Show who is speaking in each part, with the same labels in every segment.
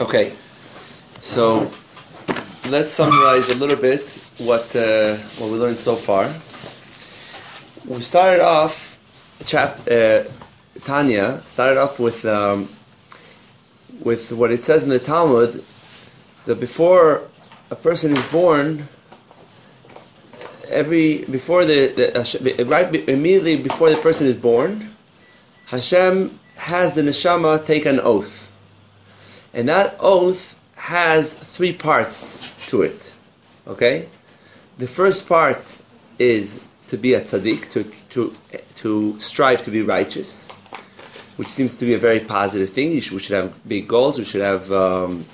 Speaker 1: Okay, so let's summarize a little bit what uh, what we learned so far. We started off chap uh, Tanya started off with um, with what it says in the Talmud that before a person is born, every before the, the right immediately before the person is born, Hashem has the neshama take an oath, and that oath has three parts to it. Okay, the first part is to be a tzaddik, to to to strive to be righteous, which seems to be a very positive thing. we should have big goals. We should have um,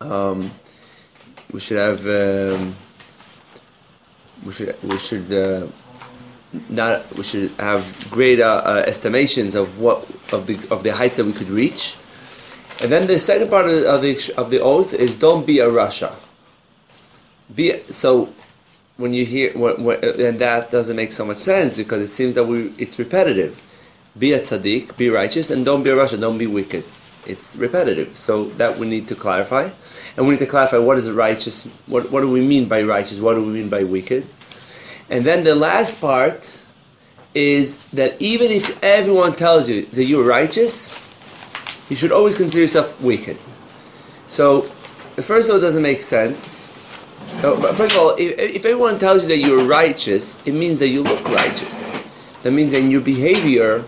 Speaker 1: um, we should have um, we should we should uh, not we should have great uh, estimations of what of the of the heights that we could reach. And then the second part of the, of the, oath is don't be a rasha. Be so when you hear when, when, and that doesn't make so much sense because it seems that we it's repetitive. Be a tzaddik, be righteous, and don't be a rasha, don't be wicked. It's repetitive, so that we need to clarify, and we need to clarify what is a righteous. What what do we mean by righteous? What do we mean by wicked? And then the last part is that even if everyone tells you that you're righteous, you should always consider yourself wicked. So, first of all, it doesn't make sense. First of all, if, if everyone tells you that you're righteous, it means that you look righteous. That means in your behavior,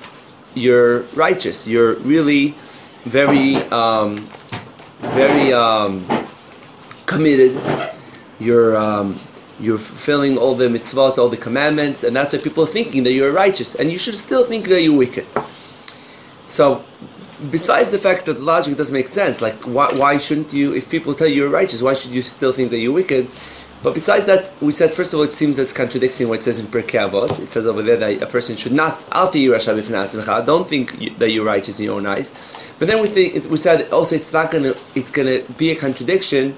Speaker 1: you're righteous. You're really very, um, very um, committed. You're um, you're fulfilling all the mitzvot, all the commandments, and that's why people are thinking that you're righteous, and you should still think that you're wicked. So, besides the fact that logic doesn't make sense, like why, why shouldn't you, if people tell you you're righteous, why should you still think that you're wicked? But besides that, we said first of all, it seems that's contradicting what it says in Pirkei Avot. It says over there that a person should not Don't think that you're righteous in your own eyes. But then we think we said also it's not gonna it's gonna be a contradiction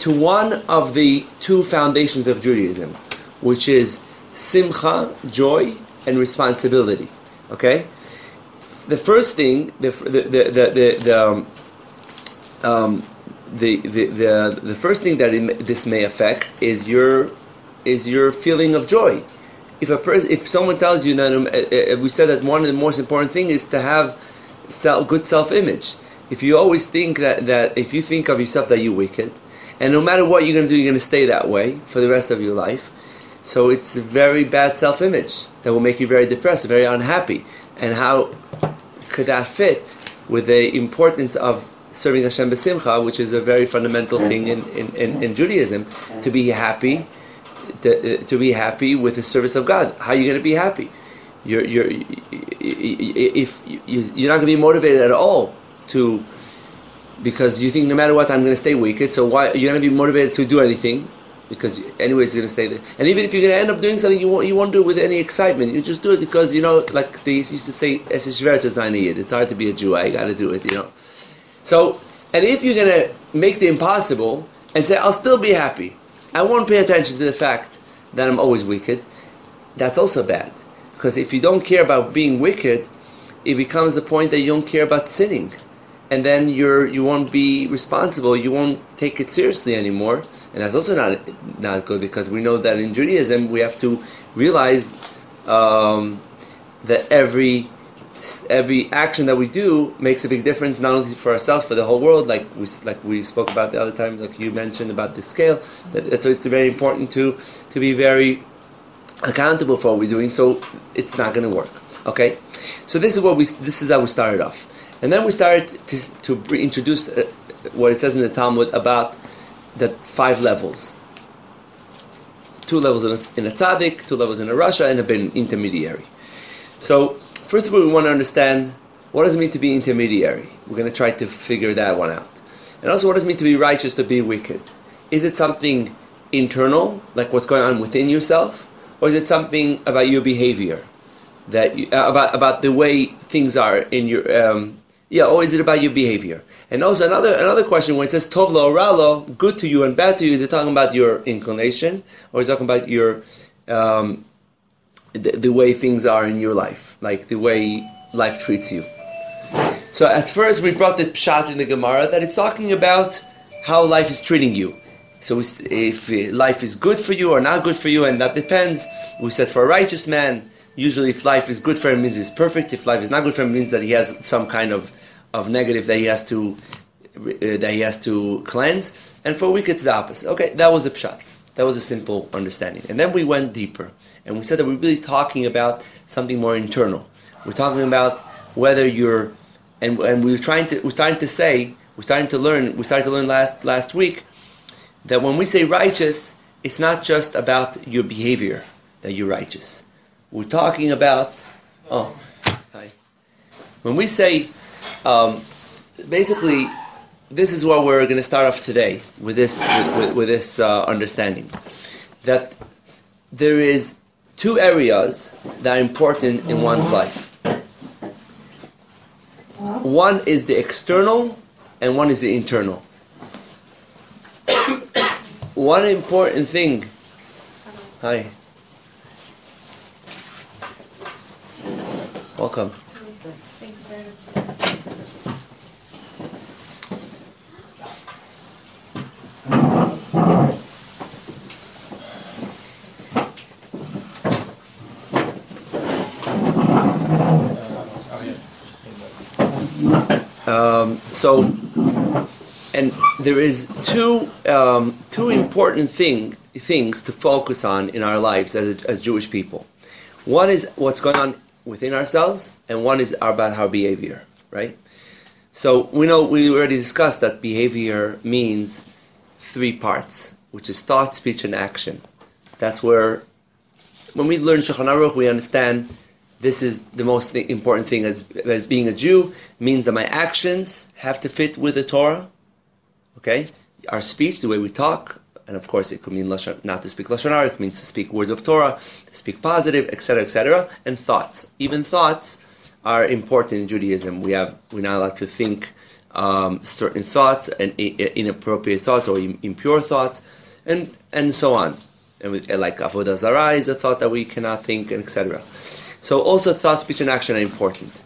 Speaker 1: to one of the two foundations of Judaism, which is simcha, joy, and responsibility. Okay, the first thing, the the the the, the um, um, the, the, the, the first thing that it, this may affect is your is your feeling of joy. If a person, if someone tells you that uh, uh, we said that one of the most important thing is to have self, good self image. If you always think that, that if you think of yourself that you're wicked, and no matter what you're going to do, you're going to stay that way for the rest of your life. So it's a very bad self image that will make you very depressed, very unhappy. And how could that fit with the importance of serving Hashem b'simcha, which is a very fundamental thing in, in, in, in Judaism, to be happy, to, uh, to, be happy with the service of God. How are you going to be happy? You're, you're, if you're not going to be motivated at all to, because you think no matter what I'm going to stay wicked. So why you're going to be motivated to do anything? Because anyway, it's going to stay there. And even if you're going to end up doing something, you won't, you won't do it with any excitement. You just do it because you know, like they used to say, "It's hard to be a Jew. I got to do it," you know. So, and if you're going to make the impossible and say, I'll still be happy, I won't pay attention to the fact that I'm always wicked, that's also bad. Because if you don't care about being wicked, it becomes a point that you don't care about sinning. And then you're, you won't be responsible, you won't take it seriously anymore. And that's also not, not good because we know that in Judaism we have to realize um, that every every action that we do makes a big difference not only for ourselves for the whole world like we like we spoke about the other time like you mentioned about the scale that, so it's very important to to be very accountable for what we're doing. So it's not going to work okay? So this is what we this is how we started off and then we started to to introduce uh, what it says in the Talmud about the five levels two levels in a, in a tzaddik two levels in a rasha and a bin intermediary so First of all, we want to understand what does it mean to be intermediary. We're going to try to figure that one out. And also, what does it mean to be righteous, to be wicked? Is it something internal, like what's going on within yourself, or is it something about your behavior, that you, uh, about about the way things are in your um, yeah, or is it about your behavior? And also another another question when it says tov lo ralo, good to you and bad to you, is it talking about your inclination, or is it talking about your um, the, the, way things are in your life, like the way life treats you. So at first we brought the pshat in the Gemara that it's talking about how life is treating you. So if life is good for you or not good for you, and that depends. We said for a righteous man, usually if life is good for him means he's perfect. If life is not good for him means that he has some kind of, of negative that he has to uh, that he has to cleanse. And for a week it's the opposite. Okay, that was the pshat. That was a simple understanding. And then we went deeper, and we said that we're really talking about something more internal. We're talking about whether you're, and, and we are trying to we're starting to say we're starting to learn. We started to learn last last week that when we say righteous, it's not just about your behavior that you're righteous. We're talking about, oh. When we say, um, basically, this is what we're going to start off today with this with, with, this uh, understanding that there is two areas that are important in one's life. One is the external, and one is the internal one important thing. Hi. Welcome. So and there is two um, two important thing things to focus on in our lives as, as Jewish people. One is what's going on within ourselves, and one is about our behavior. Right. So we know we already discussed that behavior means three parts, which is thought, speech, and action. That's where when we learn Shulchan we understand this is the most important thing as, as being a Jew means that my actions have to fit with the Torah Okay, our speech, the way we talk, and of course it could mean lashon, not to speak lashon it means to speak words of Torah, to speak positive, etc., etc., and thoughts. Even thoughts are important in Judaism. We have we're not allowed to think um, certain thoughts and inappropriate thoughts or impure thoughts, and and so on. And with, like avodah zarah is a thought that we cannot think, and etc. So also thought, speech, and action are important.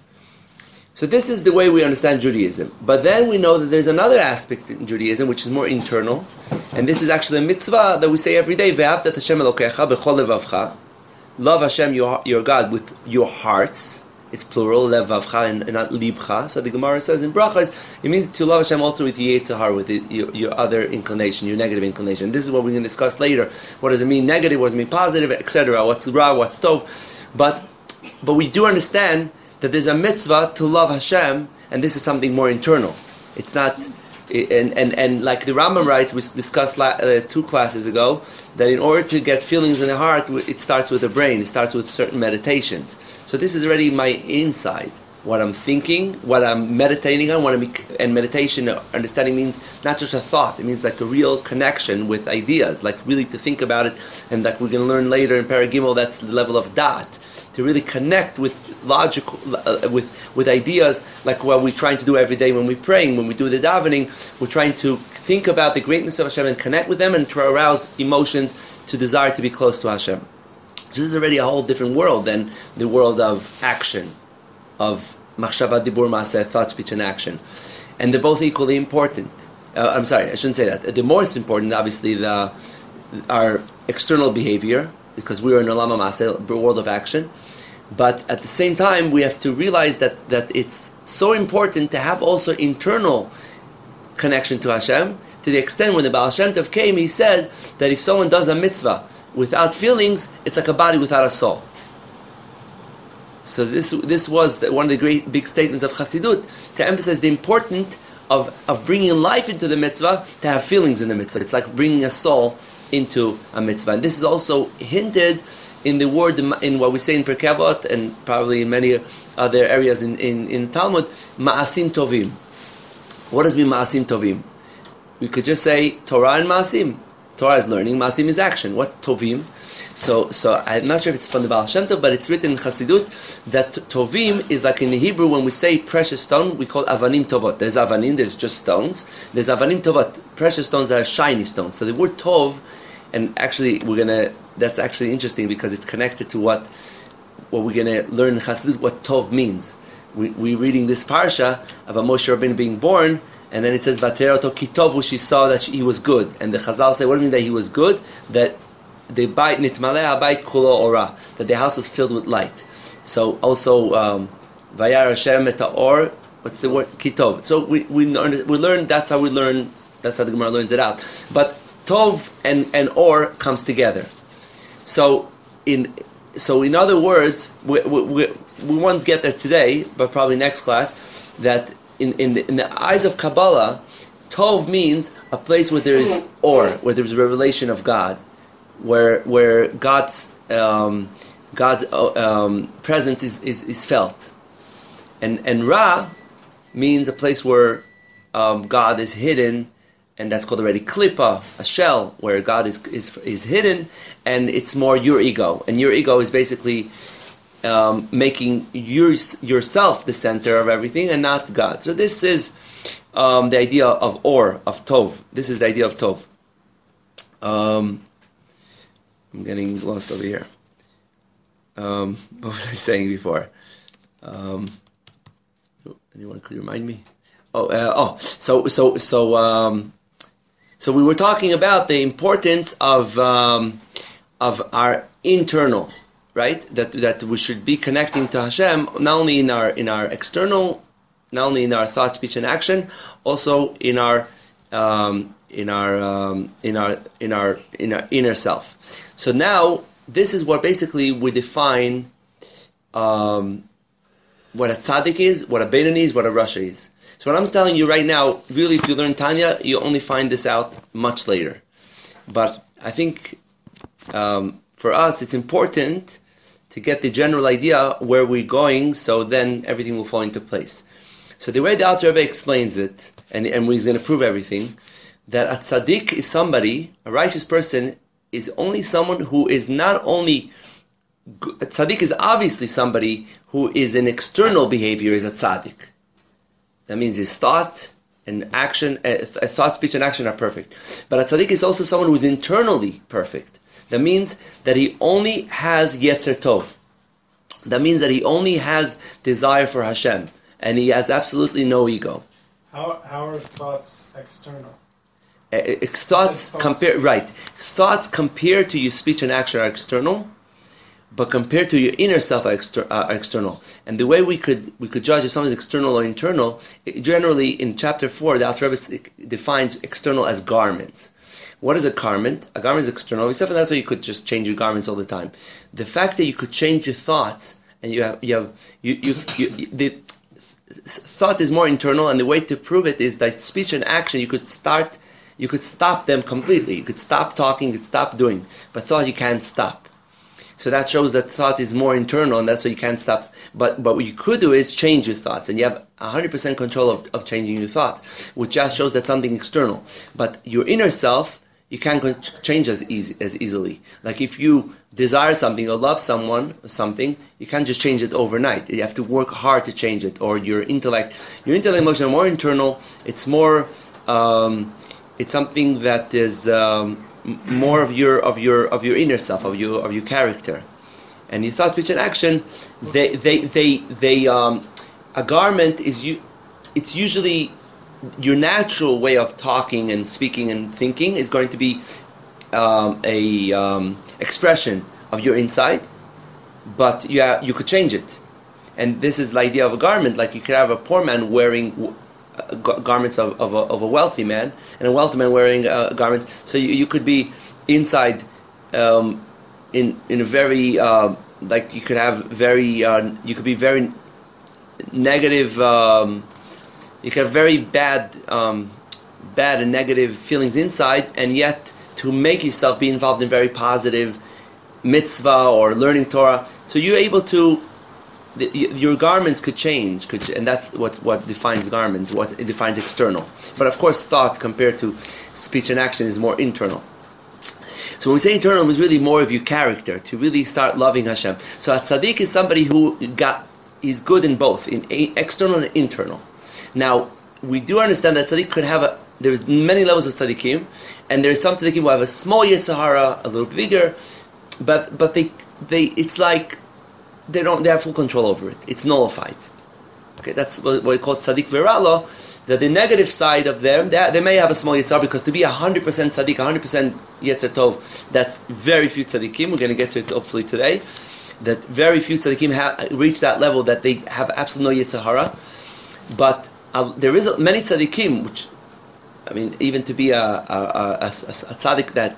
Speaker 1: So this is the way we understand Judaism. But then we know that there's another aspect in Judaism which is more internal, and this is actually a mitzvah that we say every day. Hashem Elokecha Love Hashem, your, your God, with your hearts. It's plural, levavcha, and, not libcha. So the Gemara says in brachas, it means to love Hashem also with your with the, your, your, other inclination, your negative inclination. This is what we're going to discuss later. What does it mean negative? What does it mean positive? Etc. What's ra? What's tov? But but we do understand that there's a mitzvah to love Hashem, and this is something more internal. It's not, and and, and like the Rambam writes, we discussed uh, two classes ago, that in order to get feelings in the heart, it starts with the brain. It starts with certain meditations. So this is already my inside. What I'm thinking, what I'm meditating on, what I'm, and meditation, understanding means not just a thought. It means like a real connection with ideas, like really to think about it, and like we're going to learn later in perek gimmel, that's the level of da'at to really connect with logical, uh, with with ideas like what we're trying to do every day when we're praying, when we do the davening. We're trying to think about the greatness of Hashem and connect with them, and to arouse emotions to desire to be close to Hashem. So this is already a whole different world than the world of action, of machshava dibur maaseh, thought, speech, and action, and they're both equally important. Uh, I'm sorry, I shouldn't say that. The most important, obviously, the our external behavior, because we are in a lama maseh, world of action. But at the same time, we have to realize that, that it's so important to have also internal connection to Hashem, to the extent when the Baal Shem Tov came, he said that if someone does a mitzvah without feelings, it's like a body without a soul. So this, this was one of the great big statements of Chassidut, to emphasize the importance of, of bringing life into the mitzvah, to have feelings in the mitzvah. It's like bringing a soul into a mitzvah. And this is also hinted in the word in what we say in Pirkei Avot and probably in many other areas in, in, in Talmud, Ma'asim Tovim. What does mean Ma'asim Tovim? We could just say Torah and Ma'asim. Torah is learning, Ma'asim is action. What's Tovim? So, so I'm not sure if it's from the Baal Shem Tov, but it's written in Chassidut that Tovim is like in the Hebrew when we say precious stone, we call Avanim Tovot. There's Avanim, there's just stones. There's Avanim Tovot, precious stones that are shiny stones. So the word Tov and actually we're gonna that's actually interesting because it's connected to what what we're gonna learn in Chassidut what Tov means. we we're reading this parsha about Moshe Rabbeinu being born, and then it says Vateroto Kitovu. She saw that she, he was good, and the Chazal say, what do you mean that he was good? That the bait nitmaleh abayit kulo ora, that the house was filled with light. So also um, Vayar Hashem et or what's the word kitov. So we we learn we learn that's how we learn that's how the Gemara learns it out. But tov and and or comes together. So in so in other words, we, we, we, we won't get there today, but probably next class. That in in the, in the eyes of Kabbalah, tov means a place where there is or where there is a revelation of God, where where God's um, God's uh, um, presence is, is, is felt, and and Ra means a place where um, God is hidden and that's called already klippa, a shell where God is, is, is hidden, and it's more your ego. And your ego is basically um, making your, yourself the center of everything and not God. So this is um, the idea of or, of tov. This is the idea of tov. Um, I'm getting lost over here. Um, what was I saying before? Um, anyone could remind me? Oh, uh, oh, so so so um, so we were talking about the importance of um, of our internal, right? That that we should be connecting to Hashem not only in our in our external, not only in our thought, speech, and action, also in our um, in our um, in our in our in our inner self. So now this is what basically we define um, what a tzaddik is, what a Beinoni is, what a rasha is. So what I'm telling you right now, really, if you learn Tanya, you only find this out much later. But I think um, for us, it's important to get the general idea where we're going, so then everything will fall into place. So the way the Alter Rebbe explains it, and, and he's going to prove everything, that a tzaddik is somebody, a righteous person, is only someone who is not only a tzaddik is obviously somebody who is an external behavior is a tzaddik. That means his thought and action, eh, a eh, thought, speech, and action are perfect. But a tzaddik is also someone who is internally perfect. That means that he only has yetzer tov. That means that he only has desire for Hashem, and he has absolutely no ego.
Speaker 2: How, how are thoughts external?
Speaker 1: Uh, thoughts, thoughts compare right. Thoughts compared to your speech and action are external but compared to your inner self are, exter- uh, are, external. And the way we could we could judge if something is external or internal, generally in chapter four, the Alter Rebbe defines external as garments. What is a garment? A garment is external. Except for that's why you could just change your garments all the time. The fact that you could change your thoughts and you have you have you you, you the thought is more internal, and the way to prove it is that speech and action you could start. You could stop them completely. You could stop talking. You could stop doing. But thought you can't stop. So that shows that thought is more internal, and that's why you can't stop. But but what you could do is change your thoughts, and you have 100% control of, of changing your thoughts, which just shows that something external. But your inner self, you can't change as easy as easily. Like if you desire something or love someone or something, you can't just change it overnight. You have to work hard to change it. Or your intellect, your intellect emotion more internal. It's more. Um, it's something that is. Um, more of your of your of your inner self, of your of your character, and your thought, speech, and action. They they they they um, a garment is you. It's usually your natural way of talking and speaking and thinking is going to be um, a um, expression of your inside, but you have, you could change it, and this is the idea of a garment. Like you could have a poor man wearing garments of, of a, of, a, wealthy man and a wealthy man wearing uh, garments. So you, you could be inside um, in in a very uh, like you could have very uh, you could be very negative. Um, you could have very bad um, bad and negative feelings inside, and yet to make yourself be involved in very positive mitzvah or learning Torah. So you're able to the, your garments could change, could, and that's what, what defines garments, what it defines external. But of course, thought compared to speech and action is more internal. So when we say internal, it's really more of your character to really start loving Hashem. So a tzaddik is somebody who got is good in both, in external and internal. Now we do understand that tzaddik could have a. There's many levels of tzaddikim, and there's some tzaddikim who have a small yetzer hara, a little bigger, but but they they it's like they don't they have full control over it. It's nullified. Okay, that's what, we call tzaddik viralo. That the negative side of them, they, they may have a small yetzer because to be 100% tzaddik, 100% yetzer tov, that's very few tzaddikim. We're going to get to it hopefully today. That very few tzaddikim have, reach that level that they have absolutely no yetzer hara. But uh, there is many tzaddikim, which, I mean, even to be a, a, a, a, a tzaddik that,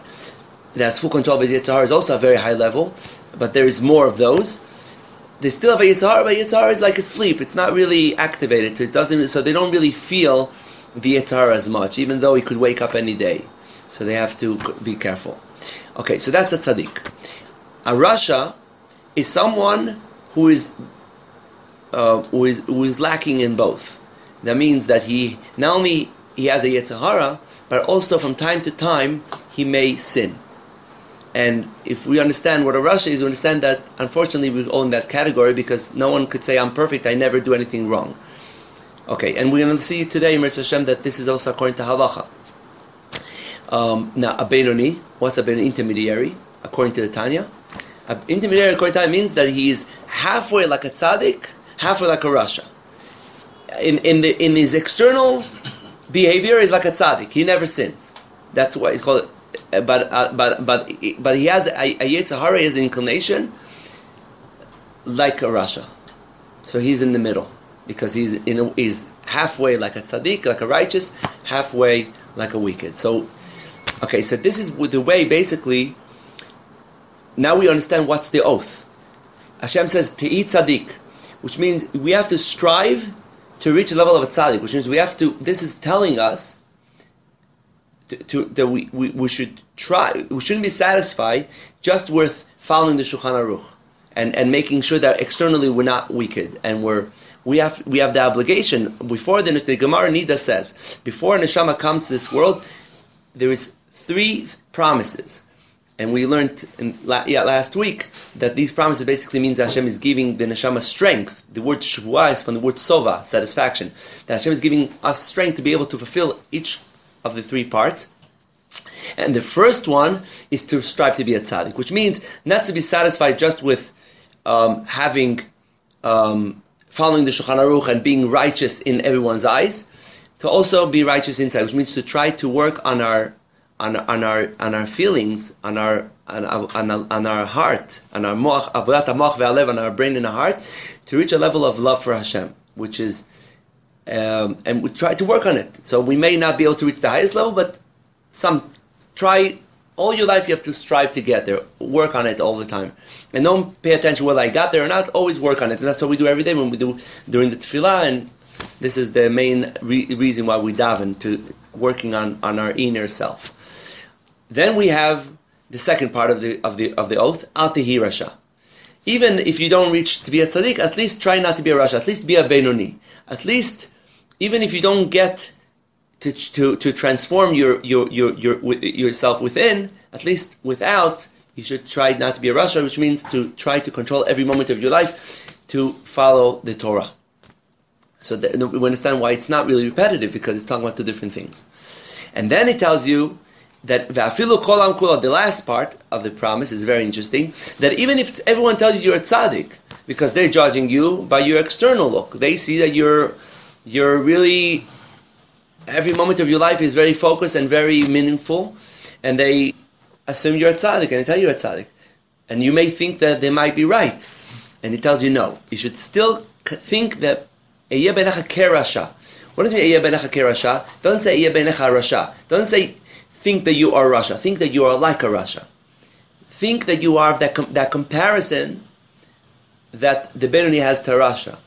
Speaker 1: that has full control of his yetzer hara is also a very high level, but there is more of those they still have a yetzer, but yetzer is like a sleep. It's not really activated, so it doesn't. So they don't really feel the yetzer as much, even though he could wake up any day. So they have to be careful. Okay, so that's a tzaddik. A rasha is someone who is uh, who is who is lacking in both. That means that he not only he has a yetzer hara, but also from time to time he may sin. And if we understand what a rasha is, we understand that unfortunately we own that category because no one could say I'm perfect, I never do anything wrong. Okay, and we're going to see today, Mirz Hashem, that this is also according to halacha. Um, now, a Benoni, what's a Benoni? Intermediary, according to the Tanya. An intermediary, according to Tanya, means that he is halfway like a tzaddik, halfway like a rasha. In, in, the, in his external behavior, he's like a tzaddik. He never sins. That's why he's called but uh, but but but he has a, a Yetzer Hara is inclination like a rasha, so he's in the middle because he's in a, he's halfway like a tzaddik, like a righteous, halfway like a wicked. So, okay, so this is the way basically. Now we understand what's the oath. Hashem says to eat tzaddik, which means we have to strive to reach the level of a tzaddik, which means we have to. This is telling us to, that we, we, we should try, we shouldn't be satisfied just with following the Shulchan Aruch and, and making sure that externally we're not wicked and we're we have we have the obligation before the, the Gemara Nida says before neshama comes to this world there is three promises and we learned in, yeah, last week that these promises basically means Hashem is giving the neshama strength. The word shvuah is from the word sova, satisfaction. That Hashem is giving us strength to be able to fulfill each of the three parts. And the first one is to strive to be a tzaddik, which means not to be satisfied just with um, having, um, following the Shulchan Aruch and being righteous in everyone's eyes, to also be righteous inside, which means to try to work on our, on, on our, on our feelings, on our, on, on, on our heart, on our moach, avodat ve'alev, on our brain and our heart, to reach a level of love for Hashem, which is um, and we try to work on it. So we may not be able to reach the highest level, but some try all your life. You have to strive to get there. Work on it all the time, and don't pay attention whether I got there or not. Always work on it, and that's what we do every day when we do during the tefillah. And this is the main re- reason why we daven to working on on our inner self. Then we have the second part of the of the of the oath, al rasha. Even if you don't reach to be a tzaddik, at least try not to be a rasha. At least be a benoni. At least even if you don't get to, to, to transform your, your, your, your, yourself within, at least without, you should try not to be a rasha, which means to try to control every moment of your life to follow the Torah. So that, we understand why it's not really repetitive because it's talking about two different things. And then it tells you that the last part of the promise is very interesting. That even if everyone tells you you're a tzaddik, because they're judging you by your external look, they see that you're you're really every moment of your life is very focused and very meaningful, and they assume you're a tzaddik and they tell you you're a tzaddik, and you may think that they might be right, and he tells you no. You should still think that Eya benecha kerasha. What does it mean Eya benecha kerasha? Doesn't say Eya benecha rasha. Doesn't say think that you are rasha. Think that you are like a rasha. Think that you are that com- that comparison that the Benoni has to rasha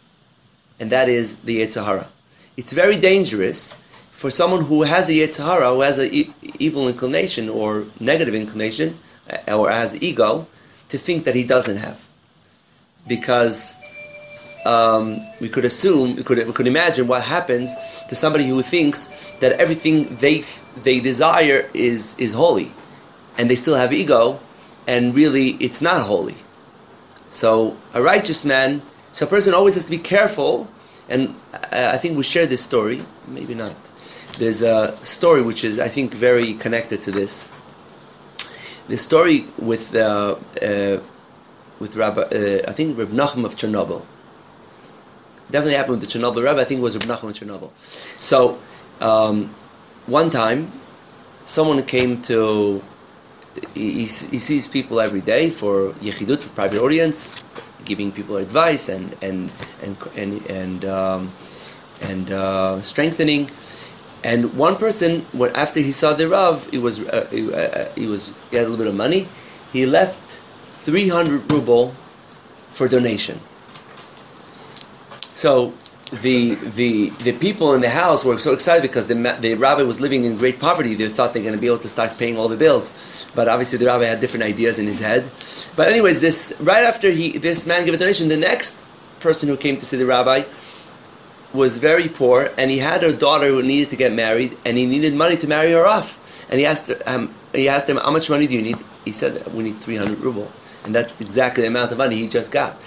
Speaker 1: and that is the Yetzer Hara. It's very dangerous for someone who has a Yetzer Hara, who has an e- evil inclination or negative inclination, uh, or has ego, to think that he doesn't have. Because um, we could assume, we could, we could imagine what happens to somebody who thinks that everything they, they desire is, is holy, and they still have ego, and really it's not holy. So a righteous man so a person always has to be careful, and I think we share this story, maybe not. There's a story which is, I think, very connected to this. The story with uh, uh, with Rabbi, uh, I think Reb Nachum of Chernobyl. definitely happened with the Chernobyl Rebbe. I think it was Reb Nachman of Chernobyl. So um, one time, someone came to. He, he sees people every day for yechidut, for private audience, giving people advice and and and and and, um, and uh, strengthening. And one person, when after he saw the Rav, he was uh, he, uh, he was he had a little bit of money. He left 300 ruble for donation. So the the the people in the house were so excited because the the rabbi was living in great poverty. They thought they're going to be able to start paying all the bills, but obviously the rabbi had different ideas in his head. But anyways, this right after he this man gave a donation, the next person who came to see the rabbi was very poor, and he had a daughter who needed to get married, and he needed money to marry her off. And he asked um, he asked him, "How much money do you need?" He said, "We need 300 ruble," and that's exactly the amount of money he just got.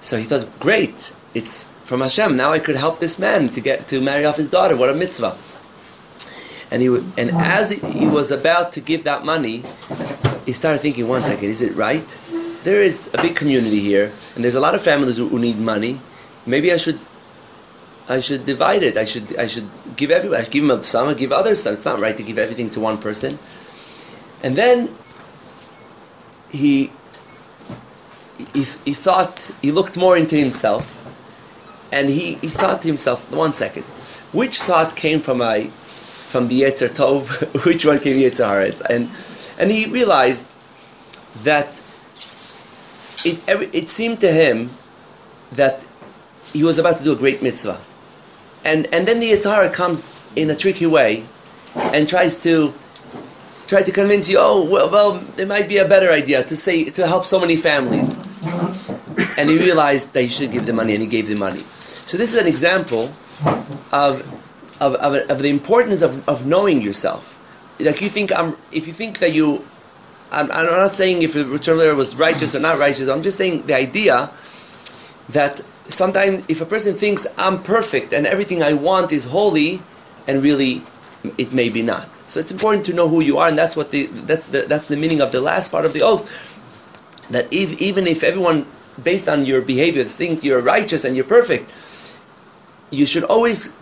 Speaker 1: So he thought, "Great, it's from Hashem. Now I could help this man to get to marry off his daughter. What a mitzvah!" And he and as he was about to give that money, he started thinking, one second, is it right? There is a big community here, and there's a lot of families who, who need money. Maybe I should I should divide it. I should I should give everybody. I should give him some. I give others some. It's not right to give everything to one person. And then he he, he thought he looked more into himself, and he, he thought to himself, one second, which thought came from my from the Yetzer Tov, which one came Yetzer Hara? And and he realized that it it seemed to him that he was about to do a great mitzvah and and then the Yetzer comes in a tricky way and tries to try to convince you, oh well, well, it might be a better idea to say to help so many families. And he realized that he should give the money, and he gave the money. So this is an example of of, of, of the importance of, of knowing yourself. Like you think I'm, if you think that you, I'm, I'm not saying if the Chernobyler was righteous or not righteous. I'm just saying the idea that sometimes if a person thinks I'm perfect and everything I want is holy, and really it may be not. So it's important to know who you are, and that's what the that's the that's the meaning of the last part of the oath. That if, even if everyone, based on your behavior, think you're righteous and you're perfect, you should always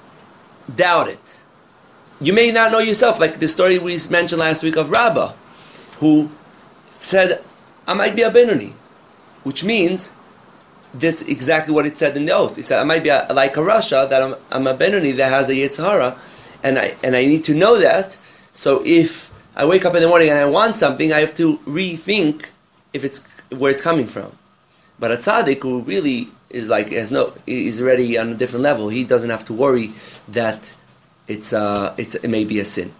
Speaker 1: doubt it. You may not know yourself, like the story we mentioned last week of Rabbah, who said, "I might be a Benoni," which means this exactly what it said in the oath. He said, I might be a, like a Rasha, that I'm, I'm a Benoni that has a Yetzer Hara, and I, and I need to know that. So if I wake up in the morning and I want something, I have to rethink if it's where it's coming from. But a tzaddik who really is like has no is already on a different level. He doesn't have to worry that it's uh it's it may be a sin.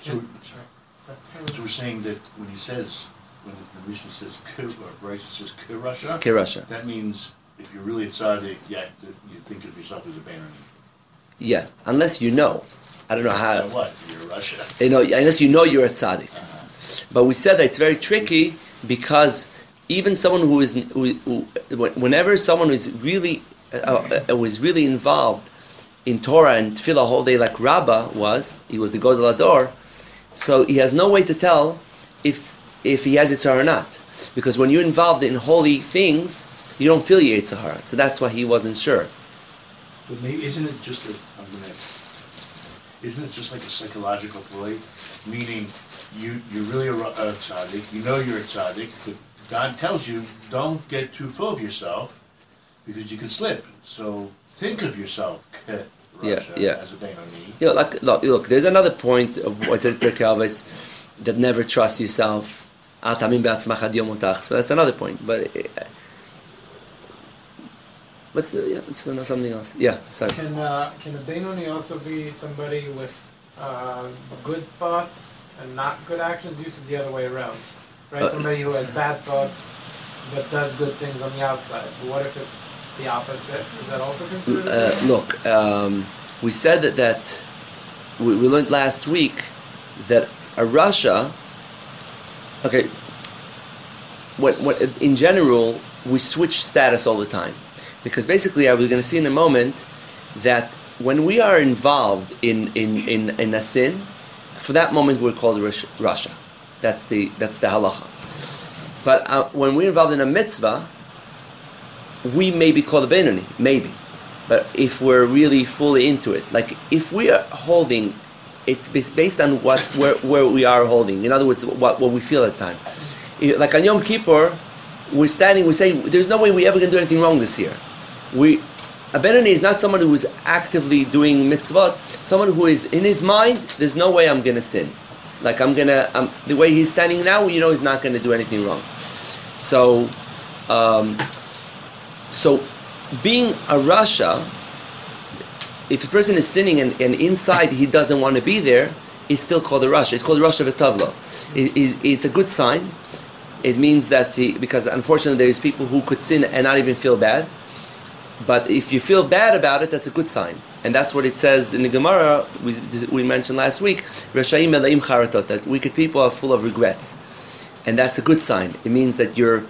Speaker 3: So, so we're saying that when he says when the Mishnah says or Braisa says kirasha,
Speaker 1: Kirasha.
Speaker 3: that means if you're really a tzaddik, yeah, you think of yourself as a Benoni.
Speaker 1: Yeah, unless you know. I don't know how.
Speaker 3: So what? You're rasha.
Speaker 1: You know, unless you know you're a tzaddik.
Speaker 3: Uh-huh.
Speaker 1: But we said that it's very tricky because even someone who is who, who whenever someone is really uh, uh, was really involved in Torah and Tefillah whole day, like Rabbah was, he was the Gadol Hador, so he has no way to tell if if he has Yetzer or not. Because when you're involved in holy things, you don't feel your Yetzer. So that's why he wasn't sure.
Speaker 3: But maybe isn't it just a I'm gonna isn't it just like a psychological play? Meaning you you're really a, a tzaddik, you know you're a tzaddik, but God tells you don't get too full of yourself because you can slip. So think of yourself
Speaker 1: yeah, yeah.
Speaker 3: as a Benoni.
Speaker 1: Yeah, like, look, look, there's another point of what's in Pirkei that never trust yourself so that's another point. But uh, but uh, yeah, it's uh, something else. Yeah, sorry.
Speaker 2: Can uh, can a Benoni also be somebody with uh, good thoughts and not good actions? You said the other way around, right?
Speaker 1: Uh,
Speaker 2: somebody who has bad thoughts but does good things on the outside. But what if it's the opposite? Is that also considered?
Speaker 1: Uh, look, um, we said that that we, we learned last week that a Rasha Okay. What, what, in general, we switch status all the time. Because basically, I was going to see in a moment that when we are involved in, in, in, in a sin, for that moment we're called Rasha. That's the, that's the halacha. But uh, when we're involved in a mitzvah, we may be called a Benoni, maybe. But if we're really fully into it, like if we are holding, it's based on what where, where we are holding. In other words, what, what we feel at the time. Like on Yom Kippur, we're standing, we say, there's no way we ever gonna do anything wrong this year. We, a Benoni is not someone who is actively doing mitzvot, someone who is in his mind, there's no way I'm gonna sin. Like I'm gonna, um, the way he's standing now, you know he's not gonna do anything wrong. So, um, so being a Rasha, if a person is sinning and, and inside he doesn't want to be there, he's still called a Rasha. It's called a Rasha V'Tov Lo. It, it's, it's a good sign. It means that he, because unfortunately there is people who could sin and not even feel bad. But if you feel bad about it, that's a good sign. And that's what it says in the Gemara, we, we mentioned last week, Rashaim Elaim Charatot, that wicked people are full of regrets. And that's a good sign. It means that you're,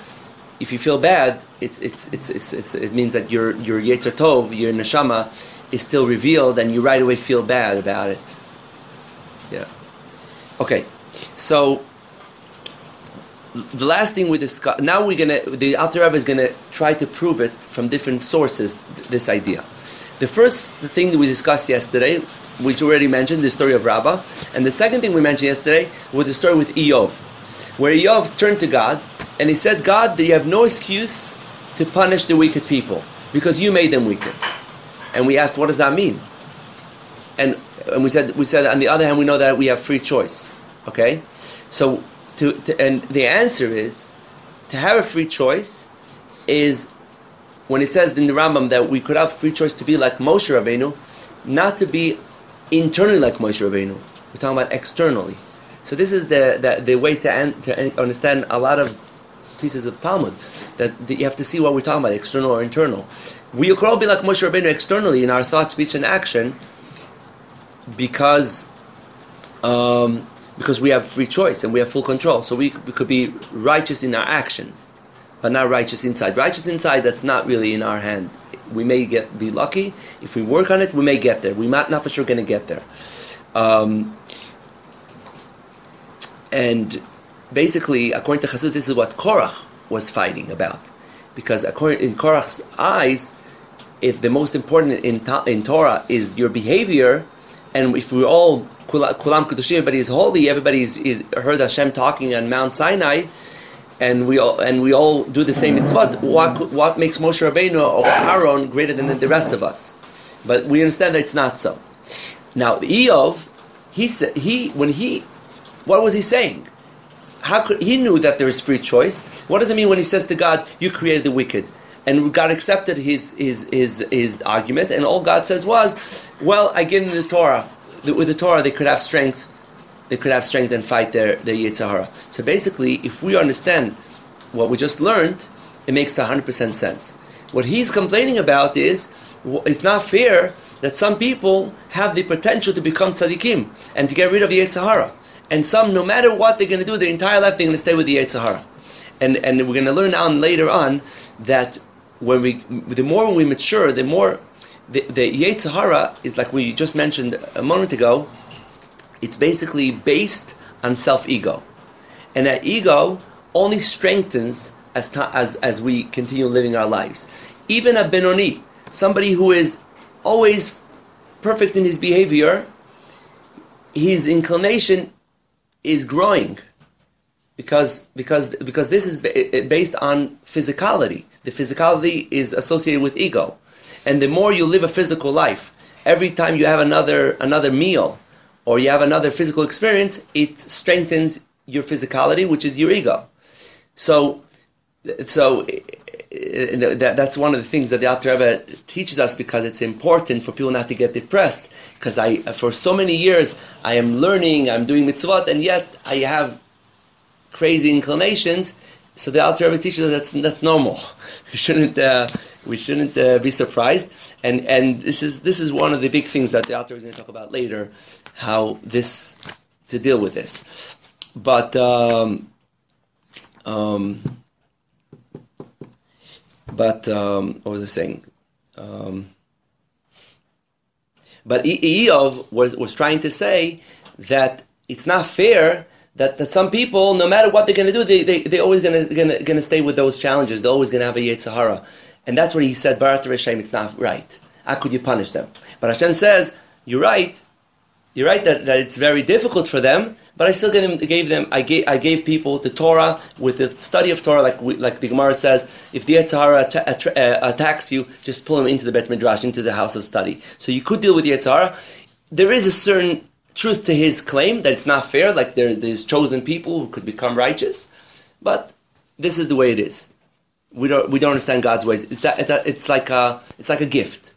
Speaker 1: if you feel bad, it's, it's, it's, it's, it's, it means that your, your Yetzer Tov, your Neshama, is still revealed and you right away feel bad about it. Yeah. Okay, so the last thing we discuss now we're gonna the Alter Rebbe is gonna try to prove it from different sources th- this idea. The first thing that we discussed yesterday, which already mentioned, the story of Rabbah, and the second thing we mentioned yesterday was the story with Iyov, where Iyov turned to God and he said, "God, you have no excuse to punish the wicked people because you made them wicked." And we asked, "What does that mean?" And and we said we said on the other hand we know that we have free choice. Okay, so to, to and the answer is to have a free choice is when it says in the Rambam that we could have free choice to be like Moshe Rabbeinu, not to be internally like Moshe Rabbeinu. We're talking about externally. So this is the the, the way to, to understand a lot of pieces of Talmud that, that you have to see what we're talking about, external or internal. We could all be like Moshe Rabbeinu externally in our thought, speech, and action because um, because we have free choice and we have full control. So we, we could be righteous in our actions, but not righteous inside. Righteous inside, that's not really in our hand. We may get be lucky if we work on it. We may get there. We're not, not for sure going to get there. Um, and basically, according to Chassid, this is what Korach was fighting about, because according in Korach's eyes, if the most important in, in Torah is your behavior, and if we're all kula- kulam kedushim, everybody is holy, everybody is, is heard Hashem talking on Mount Sinai, and we all and we all do the same mitzvot. What what makes Moshe Rabbeinu or Aaron greater than the rest of us? But we understand that it's not so. Now, Iyov, he said he when he, what was he saying? How could he knew that there is free choice? What does it mean when he says to God, "You created the wicked"? And God accepted his his his, his argument, and all God says was, "Well, I give them the Torah. With the Torah, they could have strength. They could have strength and fight their their Yetzer Hara." So basically, if we understand what we just learned, it makes hundred percent sense. What he's complaining about is it's not fair that some people have the potential to become tzaddikim and to get rid of the Yetzer Hara, and some, no matter what they're going to do, their entire life they're going to stay with the Yetzer Hara. And and we're going to learn on later on that when we the more we mature, the more the, the Yetzer Hara is like we just mentioned a moment ago. It's basically based on self ego, and that ego only strengthens as ta- as as we continue living our lives. Even a benoni, somebody who is always perfect in his behavior, his inclination is growing because because because this is eh, based on physicality. The physicality is associated with ego, and the more you live a physical life, every time you have another another meal or you have another physical experience, it strengthens your physicality, which is your ego. So, so uh, that, that's one of the things that the Alter Rebbe teaches us because it's important for people not to get depressed. Because I, for so many years, I am learning, I'm doing mitzvot, and yet I have crazy inclinations. So the Alter Rebbe teaches us that's that's normal. We shouldn't uh, we shouldn't uh, be surprised. And and this is this is one of the big things that the Alter is going to talk about later, how this to deal with this. But um, um, but um, what was I saying? Um, but Iyov was, was trying to say that it's not fair that, that some people, no matter what they're going to do, they, they, they're always going to gonna, stay with those challenges. They're always going to have a Yetzer Hara. And that's what he said, Barat Reshem, it's not right. How could you punish them? But Hashem says, you're right. You're right that, that it's very difficult for them, but I still gave them, gave them I gave I gave people the Torah with the study of Torah, like we, like the Gemara says, if the Yetzer Hara atta- attra- uh, attacks you, just pull him into the Bet Midrash, into the house of study. So you could deal with the Yetzer Hara. There is a certain truth to his claim that it's not fair, like there, there's chosen people who could become righteous, but this is the way it is. We don't we don't understand God's ways. It's, that- it's like a it's like a gift.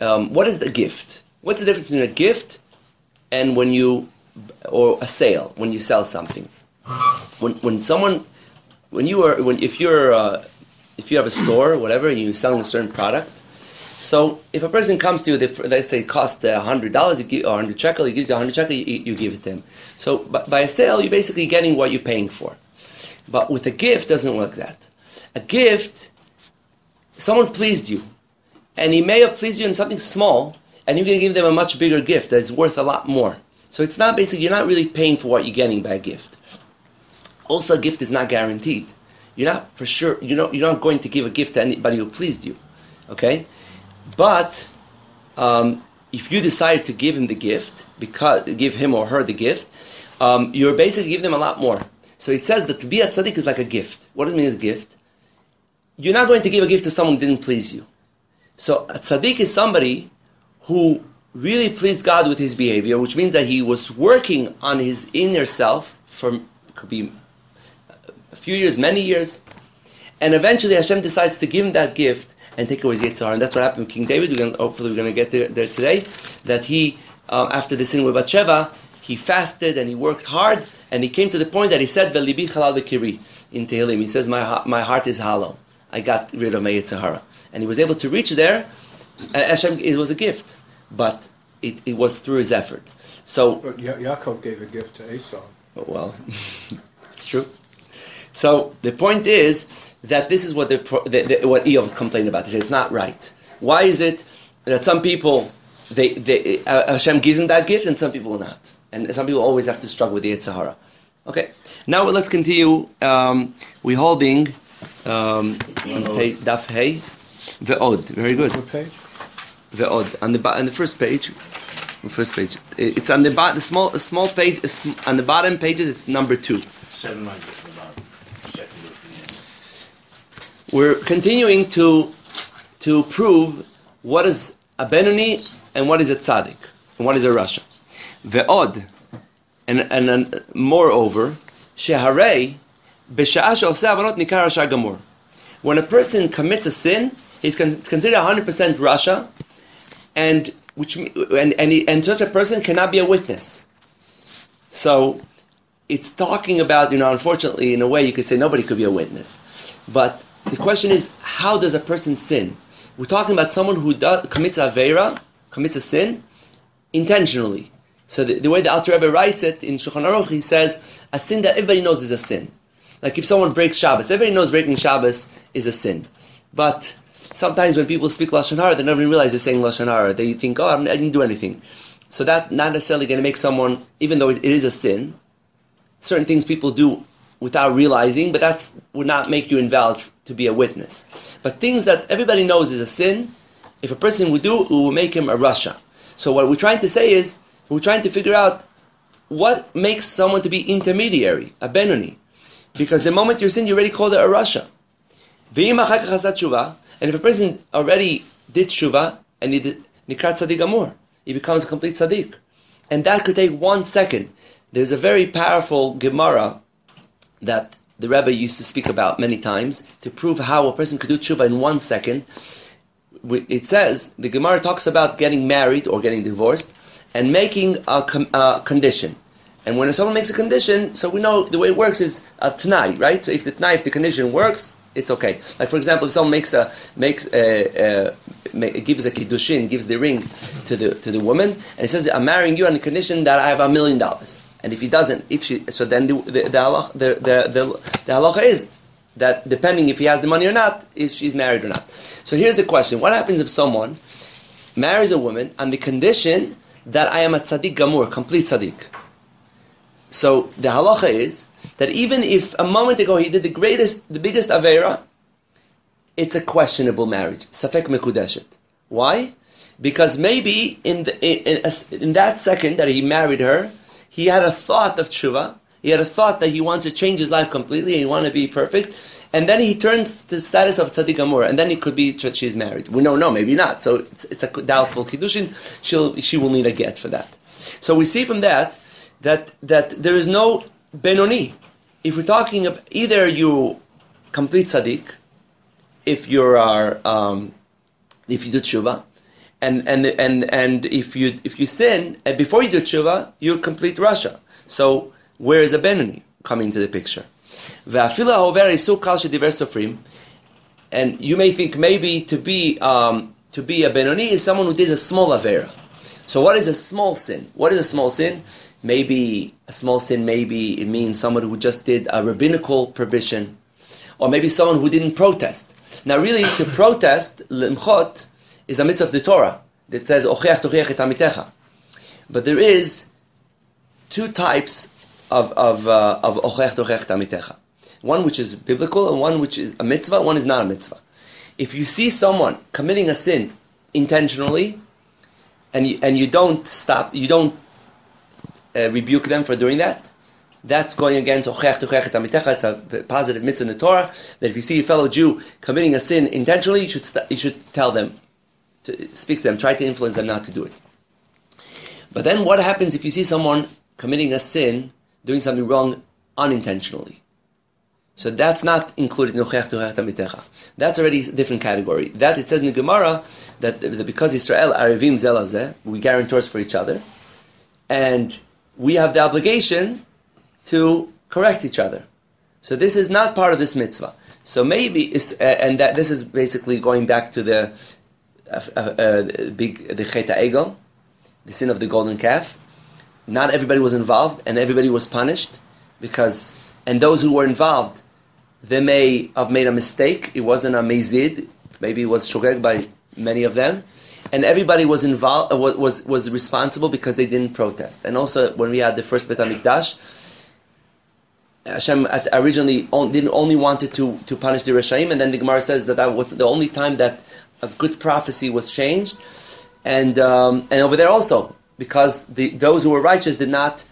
Speaker 1: Um, what is the gift? What's the difference between a gift and when you or a sale when you sell something? When when someone when you are when if you're uh, if you have a store or whatever and you're selling a certain product, so if a person comes to you, they, let's say it costs hundred dollars, you or hundred shekel, he gives you hundred shekel, you, you give it to him. So by, by a sale, you're basically getting what you're paying for. But with a gift, doesn't work that. A gift, someone pleased you, and he may have pleased you in something small, and you're going to give them a much bigger gift that is worth a lot more. So it's not basically you're not really paying for what you're getting by a gift. Also, a gift is not guaranteed. You're not for sure. You know you're not going to give a gift to anybody who pleased you. Okay, but um, if you decide to give him the gift, because give him or her the gift, um, you're basically giving them a lot more. So it says that to be a tzaddik is like a gift. What does it mean a gift? You're not going to give a gift to someone who didn't please you. So a tzaddik is somebody who really pleased God with his behavior, which means that he was working on his inner self for could be a few years, many years, and eventually Hashem decides to give him that gift and take away his Yetzer. And that's what happened with King David. We're going hopefully we're going to get there, today. That he, um, after the sin with Bathsheba, he fasted and he worked hard, and he came to the point that he said, "Velibi halal v'kiri" in Tehillim. He says, "My my heart is hollow. I got rid of my Yetzer Hara," and he was able to reach there. Hashem, it was a gift, but it, it was through his effort. So
Speaker 4: But Ya- Yaakov gave a gift to Esau.
Speaker 1: well, it's true. So the point is that this is what the, the, the what Iyov complained about. He said it's not right. Why is it that some people they, they uh, Hashem gives them that gift and some people not, and some people always have to struggle with the Yetzer Hara. Okay, now let's continue. Um, we're holding um, on page Daf Hey Ve'od. Very good. Ve'od on the bo- on the first page. The first page. It's on the bottom. The small the small page is on the bottom pages. It's number two.
Speaker 3: Seven lines at the bottom, second word from
Speaker 1: We're continuing to to prove what is a Benoni and what is a tzaddik and what is a rasha. Ve'od and and, and moreover sheharei b'sha'a she'oseh avarot nikar rasha gamur. When a person commits a sin, he's con- considered 100% rasha, and which and and, he, and such a person cannot be a witness. So it's talking about, you know, unfortunately, in a way, you could say nobody could be a witness. But the question is, how does a person sin? We're talking about someone who does, commits a vera, commits a sin, intentionally. So the, the way the Alter Rebbe writes it in Shulchan Aruch, he says, a sin that everybody knows is a sin. Like if someone breaks Shabbos, everybody knows breaking Shabbos is a sin. But sometimes when people speak Lashon Hara, they never even realize they're saying Lashon Hara. They think, oh, I didn't do anything. So that not necessarily going to make someone, even though it is a sin, certain things people do without realizing, but that's would not make you invalid to be a witness. But things that everybody knows is a sin, if a person would do, it will make him a rasha. So what we're trying to say is, we're trying to figure out what makes someone to be intermediary, a benoni. Because the moment you're sin, you already called it a rasha. And if a person already did shuva and he did nikrat tzaddik amor, he becomes a complete tzaddik. And that could take one second. There's a very powerful Gemara that the Rebbe used to speak about many times to prove how a person could do tshuva in one second. It says the Gemara talks about getting married or getting divorced and making a, com- a condition. And when someone makes a condition, so we know the way it works is a tnai, right? So if the tnai, if the condition works, it's okay. Like for example, if someone makes a makes a, uh ma gives a kiddushin, gives the ring to the to the woman, and he says, "I'm marrying you on the condition that I have a million dollars." And if he doesn't, if she, so then the the the, halach, the, the, the, the halacha is that depending if he has the money or not, if she's married or not. So here's the question: What happens if someone marries a woman on the condition that I am a tzaddik gamur, complete tzaddik? So the halacha is that even if a moment ago he did the greatest, the biggest avera, it's a questionable marriage. Safek mekudeshet. Why? Because maybe in, the, in, in, in that second that he married her, he had a thought of tshuva. He had a thought that he wants to change his life completely and he wants to be perfect. And then he turns to the status of tzaddik amur, and then it could be that she's married. We don't know, maybe not. So it's, it's a doubtful kiddushin. She'll she will need a get for that. So we see from that that that there is no benoni. If we're talking of either you complete tzaddik, if you are um, if you do tshuva, and and and and if you if you sin and before you do tshuva, you complete rasha. So where is a benoni coming into the picture? And you may think maybe to be um, to be a benoni is someone who did a small avera. So what is a small sin? What is a small sin? Maybe a small sin. Maybe it means someone who just did a rabbinical prohibition, or maybe someone who didn't protest. Now, really, to protest limchot is a mitzvah of the Torah that says et. But there is two types of of uh, of. One which is biblical and one which is a mitzvah. One is not a mitzvah. If you see someone committing a sin intentionally, and you, and you don't stop, you don't uh, rebuke them for doing that. That's going against Ochech Tuchech. It's a positive mitzvah in the Torah that if you see a fellow Jew committing a sin intentionally, you should st- you should tell them, to speak to them, try to influence them not to do it. But then, what happens if you see someone committing a sin, doing something wrong unintentionally? So that's not included in Ochech Tuchech Tamitecha. That's already a different category. That it says in the Gemara that, because Israel arivim zelazeh, we guarantors for each other, and we have the obligation to correct each other. So this is not part of this mitzvah. So maybe, uh, and that this is basically going back to the uh, uh, big the chet ha'egel, the sin of the golden calf. Not everybody was involved, and everybody was punished because, and those who were involved, they may have made a mistake. It wasn't a mezid. Maybe it was shogeg by many of them, and everybody was involved was, was was responsible because they didn't protest. And also, when we had the first Bet Hamikdash, Hashem originally didn't only wanted to, to punish the Reshaim, and then the Gemara says that that was the only time that a good prophecy was changed, and um, and over there also because the, those who were righteous did not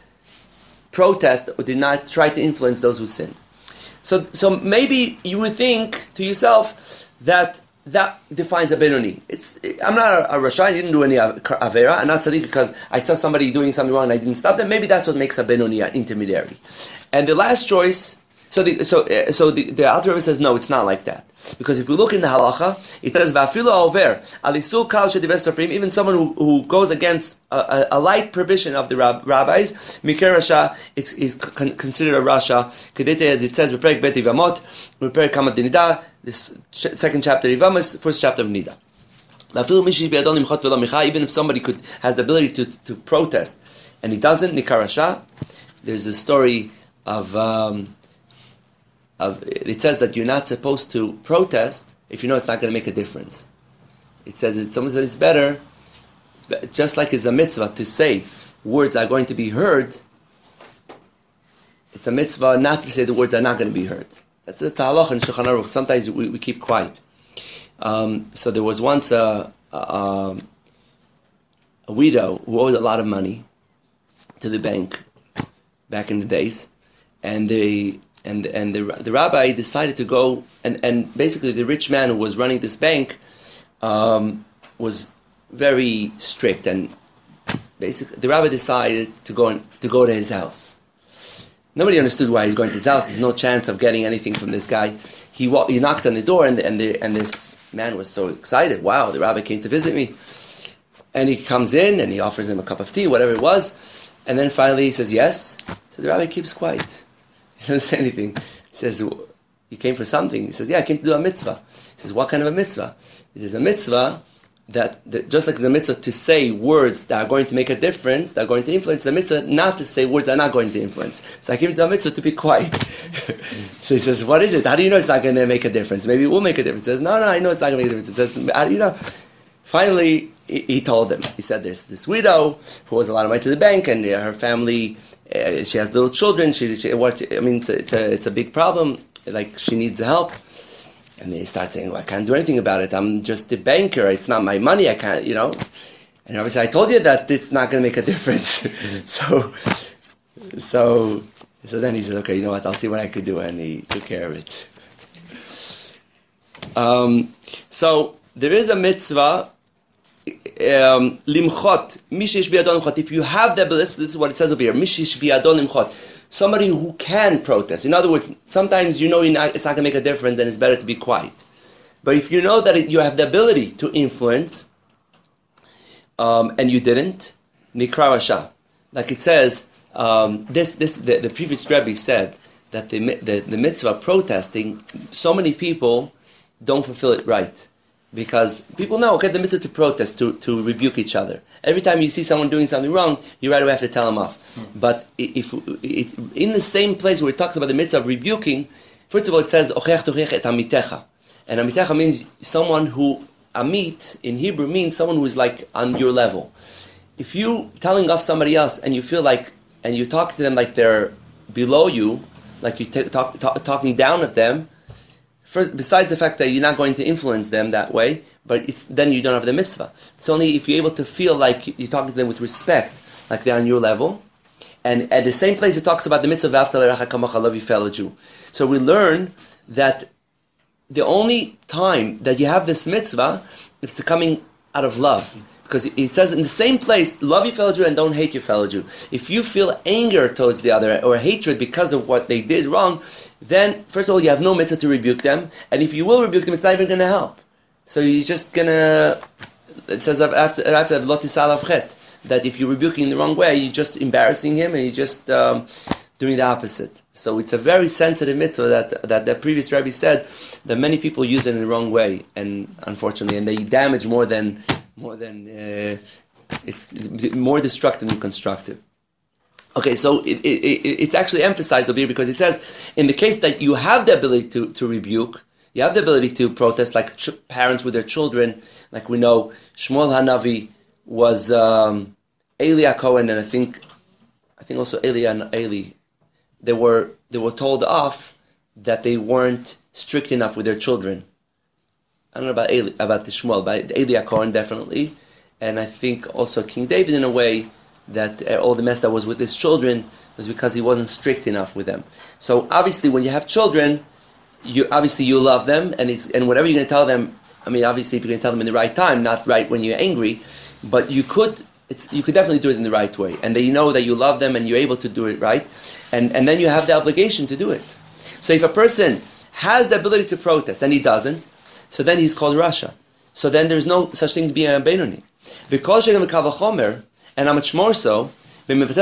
Speaker 1: protest or did not try to influence those who sinned. So so maybe you would think to yourself that that defines a Benoni. It's I'm not a, a Rasha, I didn't do any Avera, I'm not Tzaddik because I saw somebody doing something wrong and I didn't stop them. Maybe that's what makes a Benoni an intermediary. And the last choice, so the so uh, so the, the Alter Rebbe says no, it's not like that. Because if we look in the halacha, it says "Va'afilu over alisul kal shedivesofrim." Even someone who, who goes against a, a, a light prohibition of the rab, rabbis, mikir rasha, is con- considered a rasha. As it says, "Beperek bet Yevamot, beperek kamat dinida." This second chapter of Yevamos, first chapter of Nida. Even if somebody could has the ability to, to protest and he doesn't, nikarasha. There's a story of, um, of it says that you're not supposed to protest if you know it's not going to make a difference. It says it, someone says it's better, it's just like it's a mitzvah to say words are going to be heard. It's a mitzvah not to say the words are not going to be heard. That's the halach in Shulchan Aruch. Sometimes we, we keep quiet. Um, so there was once a, a, a widow who owed a lot of money to the bank back in the days, and they and and the, the rabbi decided to go and, and basically the rich man who was running this bank um, was very strict and basically the rabbi decided to go to go to his house. Nobody understood why he's going to his house. There's no chance of getting anything from this guy. He walked, he knocked on the door and the, and the, and this man was so excited. Wow, the rabbi came to visit me. And he comes in and he offers him a cup of tea, whatever it was. And then finally he says yes. So the rabbi keeps quiet. He doesn't say anything. He says, You came for something? He says, Yeah, I came to do a mitzvah. He says, What kind of a mitzvah? It is a mitzvah that, that, just like the mitzvah to say words that are going to make a difference, that are going to influence the mitzvah, not to say words that are not going to influence. So I to the mitzvah to be quiet. so he says, What is it? How do you know it's not going to make a difference? Maybe it will make a difference. He says, No, no, I know it's not going to make a difference. He says, How do you know? Finally, he, he told them. He said, There's this widow who owes a lot of money to the bank, and uh, her family uh, she has little children. She, she what? I mean, it's a, it's a, it's a big problem. Like she needs help, And they start saying, well, I can't do anything about it. I'm just the banker. It's not my money. I can't, you know. And obviously, I told you that it's not going to make a difference. so, so, so then he says, okay, you know what? I'll see what I could do, and he took care of it. Um, so there is a mitzvah. Um, limchot, mishish biadon If you have the ability, this is what it says over here. Mishish biadon limchot. Somebody who can protest. In other words, sometimes you know not, it's not going to make a difference, and it's better to be quiet. But if you know that it, you have the ability to influence, um, and you didn't, nikra rasha. Like it says, um, this this the, the previous Rebbe said that the, the the mitzvah protesting, so many people don't fulfill it right because people know okay the mitzvah to protest to, to rebuke each other. Every time you see someone doing something wrong you right away have to tell them off. Mm. but if it, in the same place where it talks about the mitzvah of rebuking first of all it says et amitecha and amitecha means someone who amit in hebrew means someone who is like on your level. If you telling off somebody else and you feel like and you talk to them like they're below you like you t- talk, talk, talking down at them First, besides the fact that you're not going to influence them that way, but then you don't have the mitzvah. It's only if you're able to feel like you're talking to them with respect, like they're on your level. And at the same place, it talks about the mitzvah of love you fellow Jew. So we learn that the only time that you have this mitzvah, it's coming out of love. Because it says in the same place, love your fellow Jew and don't hate your fellow Jew. If you feel anger towards the other or hatred because of what they did wrong, then first of all you have no mitzvah to rebuke them, and if you will rebuke them, it's not even going to help. So you're just gonna. It says after after that if you're rebuking the wrong way, you're just embarrassing him, and you're just um, doing the opposite. So it's a very sensitive mitzvah that that the previous rabbi said that many people use it in the wrong way, and unfortunately, and they damage more than more than uh, it's more destructive than constructive. Okay, so it, it, it, it's actually emphasized over here because it says in the case that you have the ability to, to rebuke, you have the ability to protest, like ch- parents with their children, like we know Shmuel Hanavi was um, Eli Cohen, and I think I think also Eli and Eli, they were they were told off that they weren't strict enough with their children. I don't know about Eli, about the Shmuel, but Eli Cohen definitely, and I think also King David in a way that uh, all the mess that was with his children was because he wasn't strict enough with them. So obviously, when you have children, you obviously you love them, and it's, and whatever you're going to tell them. I mean, obviously, if you're going to tell them in the right time, not right when you're angry, but you could. It's, you could definitely do it in the right way, and they know that you love them and you're able to do it right, and, and then you have the obligation to do it. So if a person has the ability to protest and he doesn't, so then he's called rasha. So then there's no such thing to be a Benoni. Because Chomer, and how much more so, how much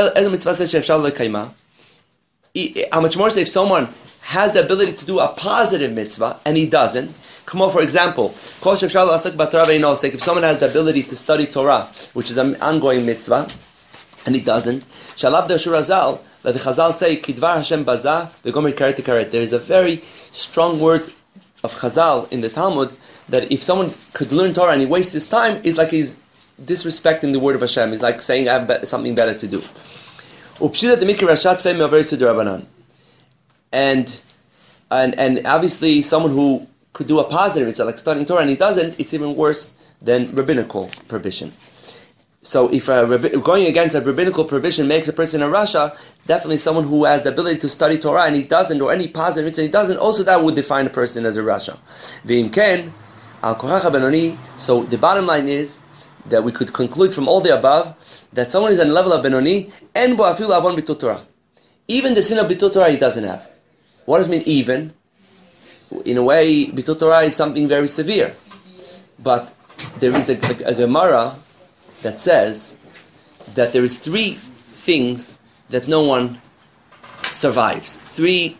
Speaker 1: more so if someone has the ability to do a positive mitzvah and he doesn't, come on, for example, if someone has the ability to study Torah, which is an ongoing mitzvah, and he doesn't, that the Chazal say, Kidvar Hashem Baza, Vegomer Karet Karet. There is a very strong words of Chazal in the Talmud that if someone could learn Torah and he wastes his time, it's like he's disrespecting the word of Hashem. It's like saying I have something better to do. And and and obviously someone who could do a positive mitzvah like studying Torah and he doesn't, it's even worse than rabbinical prohibition. So if a, going against a rabbinical prohibition makes a person a rasha, definitely someone who has the ability to study Torah and he doesn't, or any positive mitzvah he doesn't, also that would define a person as a rasha. So the bottom line is that we could conclude from all the above that someone is on the level of Benoni and Boafil Avon Bitul Torah. Even the sin of Bitul Torah he doesn't have. What does it mean even? In a way, Bitul Torah is something very severe. But there is a, a, a Gemara that says that there is three things that no one survives. Three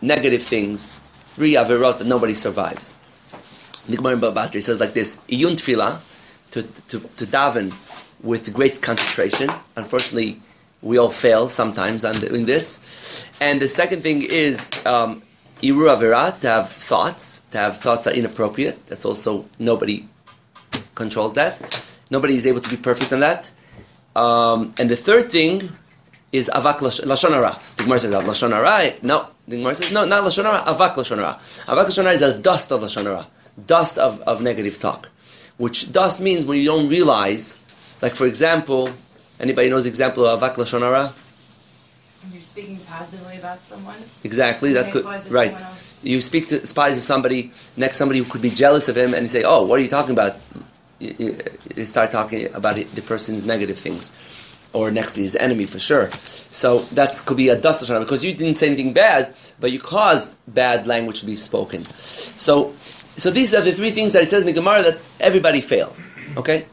Speaker 1: negative things, three averot that nobody survives. The Gemara in Baba says like this: Iyun tefillah, to, to, to daven with great concentration. Unfortunately, we all fail sometimes on doing this. And the second thing is um, iru avera, to have thoughts, to have thoughts that are inappropriate. That's also nobody controls that. Nobody is able to be perfect on that. Um, and the third thing is avak lashon hara. The Gemara says lashon hara. No, The Gemara says, no, not Lashon Hara, Avak Lashon Hara. Avak Lashon Hara is a dust of Lashon Hara, dust of, of negative talk. Which dust means when you don't realize, like for example, anybody knows the example of Avak Lashon Hara?
Speaker 5: When you're speaking positively about someone.
Speaker 1: Exactly, that's good. Right. You speak to spies to somebody, next somebody who could be jealous of him, and you say, oh, what are you talking about? You, you, you start talking about the person's negative things. Or next to his enemy for sure. So that could be a dust Lashon because you didn't say anything bad, but you caused bad language to be spoken. So, so these are the three things that it says in the Gemara that everybody fails. Okay?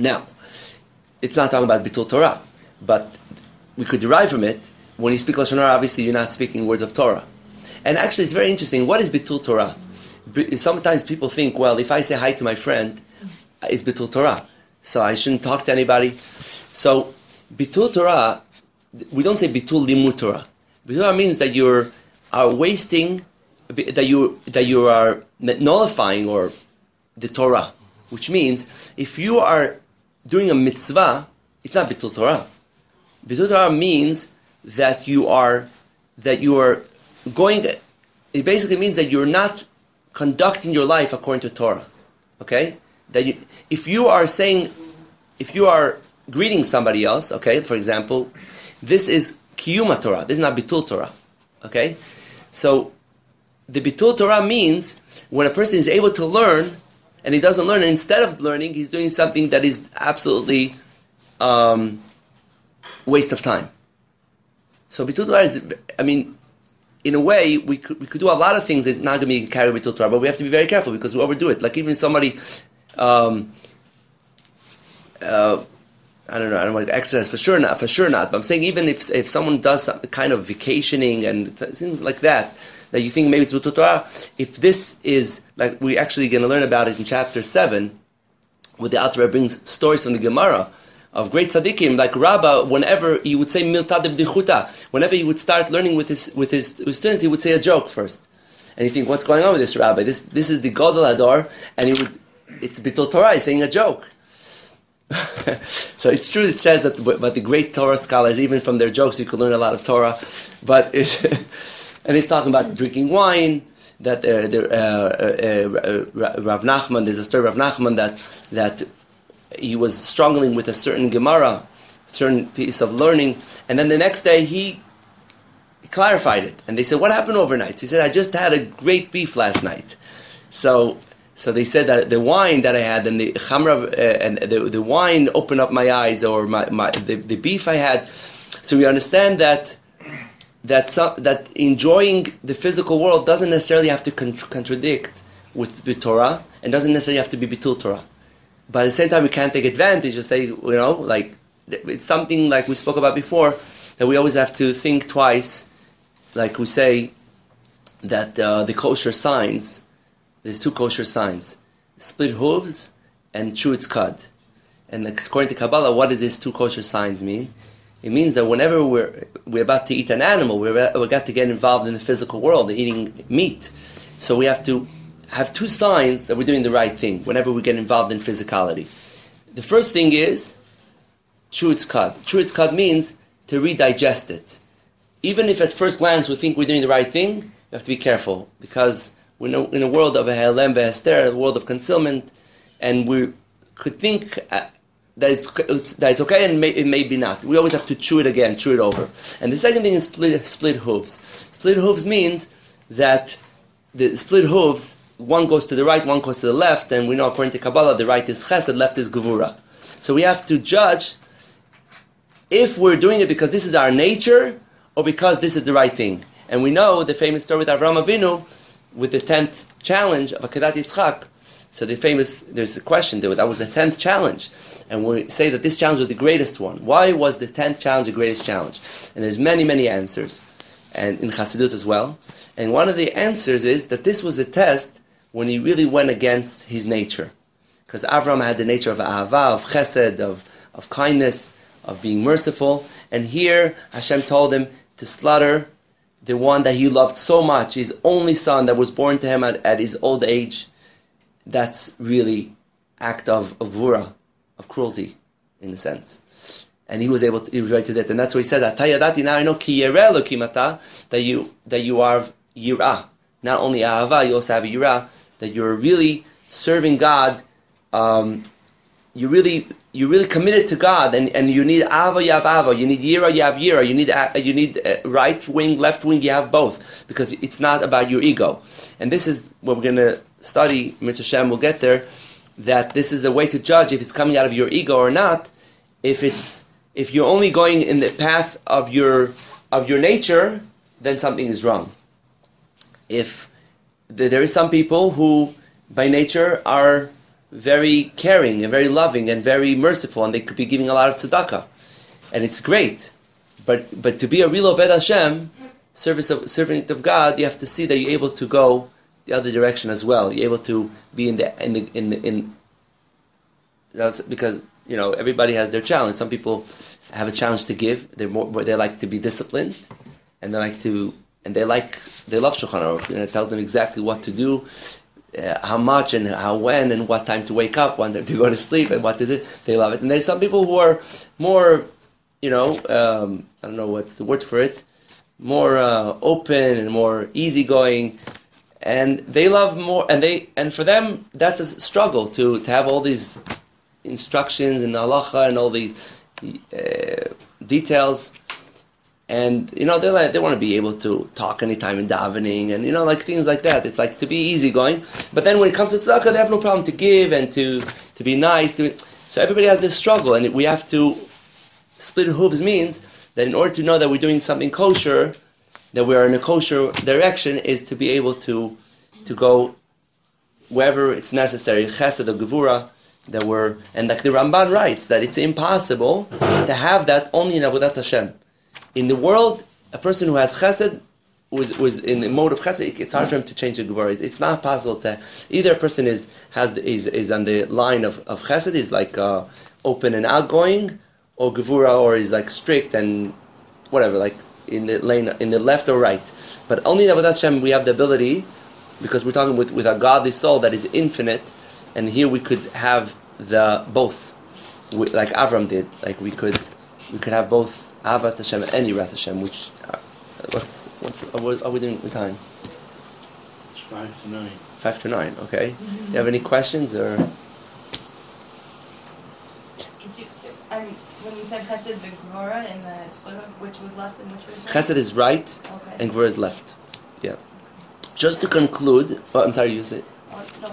Speaker 1: Now, it's not talking about Bitul Torah, but we could derive from it when you speak Lashon Hara, obviously you're not speaking words of Torah. And actually, it's very interesting. What is Bitul Torah? Sometimes people think, well, if I say hi to my friend, it's Bitul Torah. So I shouldn't talk to anybody. So, Bitul Torah, we don't say Bitul Limud Torah. Bitul Torah means that you're are wasting, that you that you are nullifying or the Torah, which means if you are doing a mitzvah, it's not Bitul Torah. Bitul Torah means that you are that you are going. It basically means that you're not conducting your life according to Torah. Okay, that you, if you are saying, if you are greeting somebody else, okay, for example, this is kiyuma Torah. This is not Bitul Torah. Okay, so the Bitul Torah means when a person is able to learn and he doesn't learn, and instead of learning, he's doing something that is absolutely um, waste of time. So Bitul Torah is, I mean, in a way, we could, we could do a lot of things that not going to be carried Bitul Torah, but we have to be very careful because we overdo it. Like even somebody, um, uh, I don't know, I don't want to exercise for sure not, for sure not, but I'm saying even if, if someone does some kind of vacationing and th- things like that, that you think maybe it's Bitul Torah, if this is, like we're actually going to learn about it in chapter 7, where the Alter brings stories from the Gemara of great tzaddikim, like Rabbah, whenever he would say miltad b'dichuta, whenever he would start learning with his with his, his students, he would say a joke first. And you think, what's going on with this rabbi? This this is the Gadol Hador, and he would, it's Bitul Torah, saying a joke. so it's true. It says that, but the great Torah scholars, even from their jokes, you could learn a lot of Torah. But it, and it's talking about drinking wine. That uh, there, uh, uh, uh, Rav Nachman, there's a story of Rav Nachman that that he was struggling with a certain Gemara, certain piece of learning, and then the next day he clarified it, and they said, "What happened overnight?" He said, "I just had a great beef last night." So, so they said that the wine that I had and the chamra uh, and the, the wine opened up my eyes, or my, my the, the beef I had. So we understand that that some, that enjoying the physical world doesn't necessarily have to con- contradict with the Torah, and doesn't necessarily have to be bitul Torah. But at the same time, we can't take advantage and say, you know, like it's something like we spoke about before that we always have to think twice. Like we say that uh, the kosher signs, there's two kosher signs: split hooves and chews cud. And according to Kabbalah, what do these two kosher signs mean? It means that whenever we're we're about to eat an animal, we're we got to get involved in the physical world, eating meat. So we have to have two signs that we're doing the right thing whenever we get involved in physicality. The first thing is chews cud. Chutz kad means to redigest it. Even if at first glance we think we're doing the right thing, we have to be careful because we're in a, in a world of a helem a world of concealment, and we could think uh, that it's that it's okay and may, it may be not. We always have to chew it again, chew it over. And the second thing is split split hooves. Split hooves means that the split hooves one goes to the right, one goes to the left, and we know according to Kabbalah the right is chesed, left is gevura. So we have to judge if we're doing it because this is our nature or because this is the right thing. And we know the famous story with Avram Avinu with the tenth challenge of Akedat Yitzchak. So the famous, there's a question there, that was the tenth challenge. And we say that this challenge was the greatest one. Why was the tenth challenge the greatest challenge? And there's many, many answers, and in Chassidut as well. And one of the answers is that this was a test when he really went against his nature. Because Avram had the nature of ahava, of chesed, of, of kindness, of being merciful. And here Hashem told him to slaughter the one that he loved so much, his only son that was born to him at, at his old age. That's really act of, of gevura, of cruelty, in a sense. and he was able to, he was ready to that. And that's what he said, Atayadati, now I know ki lokimata, that you, that you are yirah. Not only ahava, you also have yirah, that you're really serving God, um, you really, you're really committed to God, and, and you need ava, you have ava, you need yira, you have yira, you need, you need uh, right wing, left wing, you have both, because it's not about your ego. And this is what we're going to study, Mitzvah Shem will get there, that this is the way to judge if it's coming out of your ego or not, if it's, if you're only going in the path of your, of your nature, then something is wrong. If there is some people who, by nature, are very caring and very loving and very merciful, and they could be giving a lot of tzedakah, and it's great. But but to be a real Oved Hashem, service of servant of God, you have to see that you're able to go the other direction as well. You're able to be in the in the in the, in. That's because you know everybody has their challenge. Some people have a challenge to give. They're more they like to be disciplined, and they like to and they like they love Shulchan Aruch. And it tells them exactly what to do, uh, how much and how when and what time to wake up, when to go to sleep, and what is it. They love it. And there's some people who are more, you know, um, I don't know what's the word for it, more uh, open and more easygoing, and they love more. And they and for them that's a struggle to to have all these instructions and halacha and all these uh, details and you know they like, they want to be able to talk anytime in davening and you know like things like that. It's like to be easygoing, but then when it comes to tzedakah, they have no problem to give and to to be nice. To, so everybody has this struggle, and we have to split hooves means that in order to know that we're doing something kosher, that we are in a kosher direction, is to be able to to go wherever it's necessary, chesed or gevura, that we're and like the Ramban writes that it's impossible to have that only in avodat Hashem in the world, a person who has chesed was, was in the mode of chesed, it's hard for him to change the gevura. It's not possible to either a person is has is, is on the line of, of chesed, is like uh, open and outgoing, or gevura, or is like strict and whatever, like in the lane in the left or right. But only in Avodat Hashem we have the ability, because we're talking with, with a godly soul that is infinite, and here we could have the both, like Avram did. Like we could we could have both Avat Hashem and any Rat Hashem, which uh, what's what's what are we doing with time?
Speaker 3: It's five to nine.
Speaker 1: Five to nine. Okay. Do you have any questions or?
Speaker 5: Could you, I mean, when you said chesed, and the split hoof, which was left and which was right?
Speaker 1: Chesed is right
Speaker 5: Okay.
Speaker 1: and Gvura is left. Yeah. Just to conclude, oh, I'm sorry, you say.
Speaker 5: Oh, no.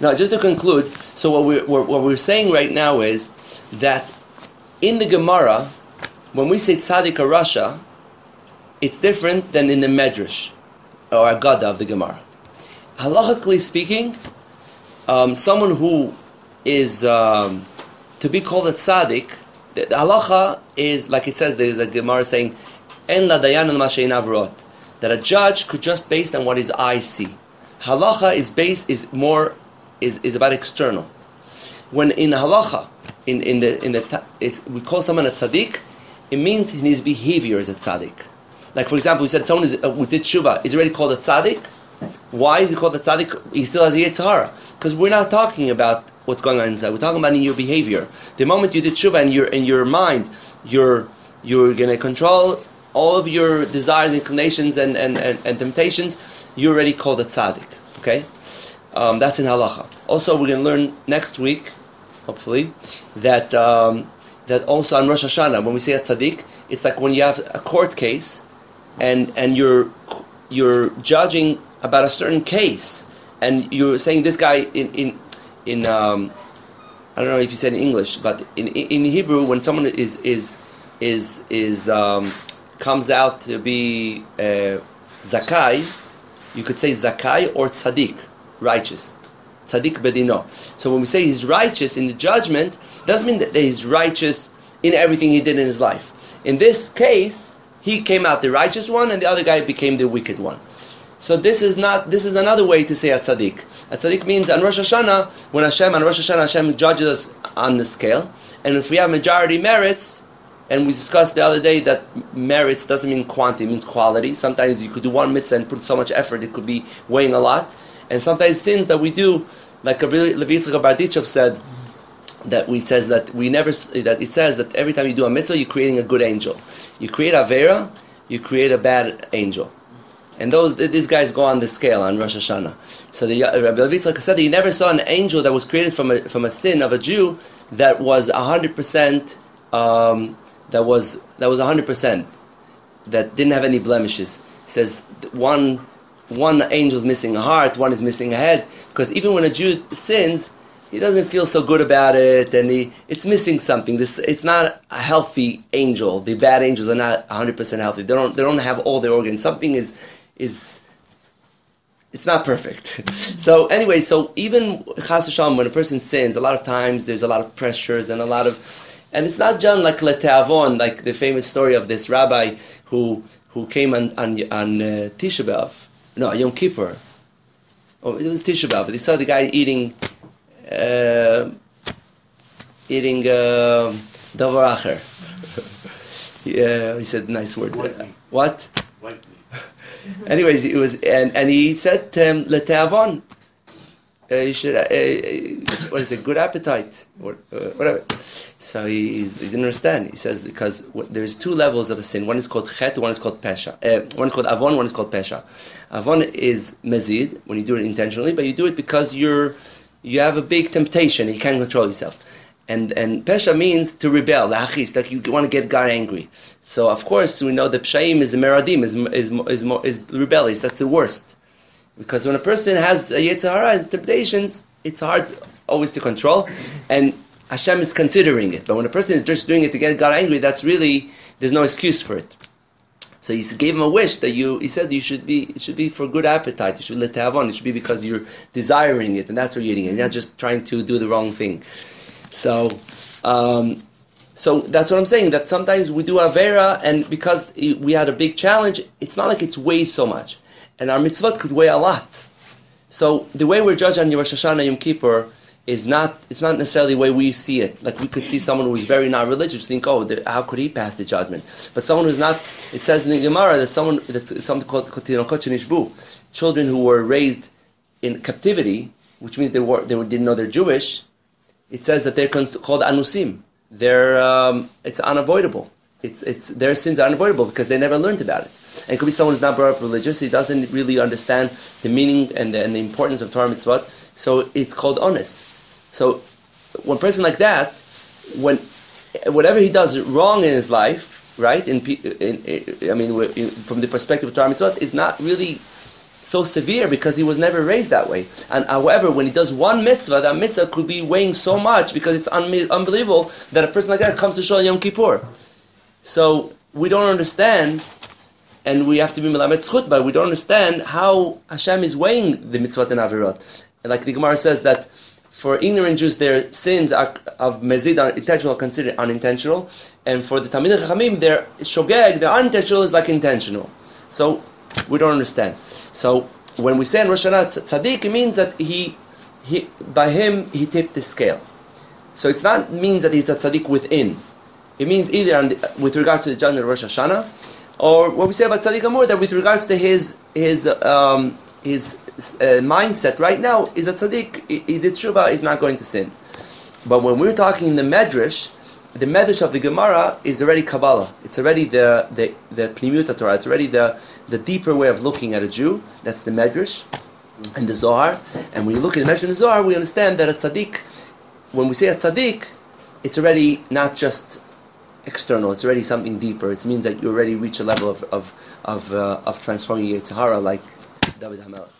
Speaker 1: No, just to conclude. So what we're, what what we're saying right now is that in the Gemara, when we say tzaddik or rasha, it's different than in the medrash or agada of the Gemara. Halachically speaking, um, someone who is um, to be called a tzaddik, the, the halacha is like it says. There's a Gemara saying, "En la dayan al that a judge could just based on what his eyes see. Halacha is based is more is, is about external. When in halacha, in, in the in the we call someone a tzaddik, it means in his behavior is a tzaddik. Like for example, we said someone is, uh, who did tshuva is already called a tzaddik. Why is he called a tzaddik? He still has a yetzer hara. Because we're not talking about what's going on inside. We're talking about in your behavior. The moment you did tshuva in your in your mind, you're you're gonna control all of your desires, inclinations, and, and, and, and temptations. You're already called a tzaddik. Okay, um, that's in halacha. Also, we're gonna learn next week, hopefully, that. Um, that also on Rosh Hashanah, when we say a tzaddik, it's like when you have a court case, and and you're you're judging about a certain case, and you're saying this guy in in in um, I don't know if you said in English, but in in Hebrew, when someone is is is is um, comes out to be uh, zakai, you could say zakai or tzaddik, righteous, tzaddik bedino. So when we say he's righteous in the judgment, doesn't mean that he's righteous in everything he did in his life. In this case, he came out the righteous one, and the other guy became the wicked one. So this is not. This is another way to say a tzaddik. A tzaddik means on Rosh Hashanah, when Hashem on Rosh Hashanah Hashem judges us on the scale, and if we have majority merits, and we discussed the other day that merits doesn't mean quantity, it means quality. Sometimes you could do one mitzvah and put so much effort, it could be weighing a lot. And sometimes sins that we do, like Rabbi Yitzchak Berditchev said, that we says that we never that it says that every time you do a mitzvah, you're creating a good angel. You create a vera, you create a bad angel. And those these guys go on the scale on Rosh Hashanah. So the uh, Rabbi Levi Yitzchak said that he never saw an angel that was created from a from a sin of a Jew that was hundred percent um, that was that was hundred percent that didn't have any blemishes. He says one one angel's missing a heart, one is missing a head, because even when a Jew sins, he doesn't feel so good about it, and he it's missing something. This it's not a healthy angel. The bad angels are not hundred percent healthy. They don't they don't have all their organs. Something is is it's not perfect. so anyway, so even chas v'shalom, when a person sins, a lot of times there's a lot of pressures and a lot of, and it's not done like leteavon, like the famous story of this rabbi who who came on on, on uh, Tisha B'av, no Yom Kippur. Oh, it was Tisha B'av. But he saw the guy eating, uh, eating uh, acher. yeah, he said nice word. What? Anyways, it was, and, and he said to him, "Leteavon, uh, you should, uh, uh, what is it? Good appetite, or uh, whatever." So he, he didn't understand. He says because there's two levels of a sin. One is called chet, one is called pesha. Uh, one is called avon, one is called pesha. Avon is mezid when you do it intentionally, but you do it because you're you have a big temptation and you can't control yourself. And and pesha means to rebel, the like you want to get God angry. So of course we know the pshaim is the meradim, is is is, is, rebellious. That's the worst. Because when a person has a Yetzer Hara, his temptations, it's hard always to control, and Hashem is considering it. But when a person is just doing it to get God angry, that's really there's no excuse for it. So he gave him a wish that you. He said you should be. It should be for good appetite. You should let have on. It should be because you're desiring it, and that's what you're eating, and you're not just trying to do the wrong thing. So, um, so that's what I'm saying. That sometimes we do avera, and because we had a big challenge, it's not like it's weighs so much, and our mitzvot could weigh a lot. So the way we're judged on Rosh Hashanah Yom Kippur is not it's not necessarily the way we see it. Like we could see someone who is very not religious, think, oh, the, how could he pass the judgment? But someone who's not, it says in the Gemara that someone that something called Kotinokot children who were raised in captivity, which means they were they didn't know they're Jewish. It says that they're called anusim. They're um, it's unavoidable. It's it's their sins are unavoidable because they never learned about it. And it could be someone who's not brought up religious. He doesn't really understand the meaning and the, and the importance of Torah mitzvot. So it's called honest. So one person like that, when whatever he does wrong in his life, right? In, in, in I mean, from the perspective of Torah mitzvot, is not really so severe because he was never raised that way. And however, when he does one mitzvah, that mitzvah could be weighing so much because it's un- unbelievable that a person like that comes to Shul Yom Kippur. So we don't understand, and we have to be melamed zchut, but we don't understand how Hashem is weighing the mitzvot and avirot. And like the Gemara says that for ignorant Jews, their sins are of mezid are intentional, considered unintentional, and for the Talmidei Chachamim, their shogeg, their unintentional is like intentional. So we don't understand. So when we say in Rosh Hashanah tzaddik, it means that he, he, by him, he tipped the scale. So it's not means that he's a tzaddik within. It means either the, with regards to the judgment of Rosh Hashanah, or what we say about tzaddik Amor, that with regards to his his um, his uh, mindset right now is a tzaddik. He, did tshuva, is not going to sin. But when we're talking in the medrash, the medrash of the Gemara is already Kabbalah. It's already the the the Pnimiut Torah. It's already the the deeper way of looking at a Jew. That's the medrash and the Zohar. And when you look at the medrash and the Zohar, we understand that a tzaddik. When we say a tzaddik, it's already not just external. It's already something deeper. It means that you already reach a level of of of, uh, of transforming like David Hamelech.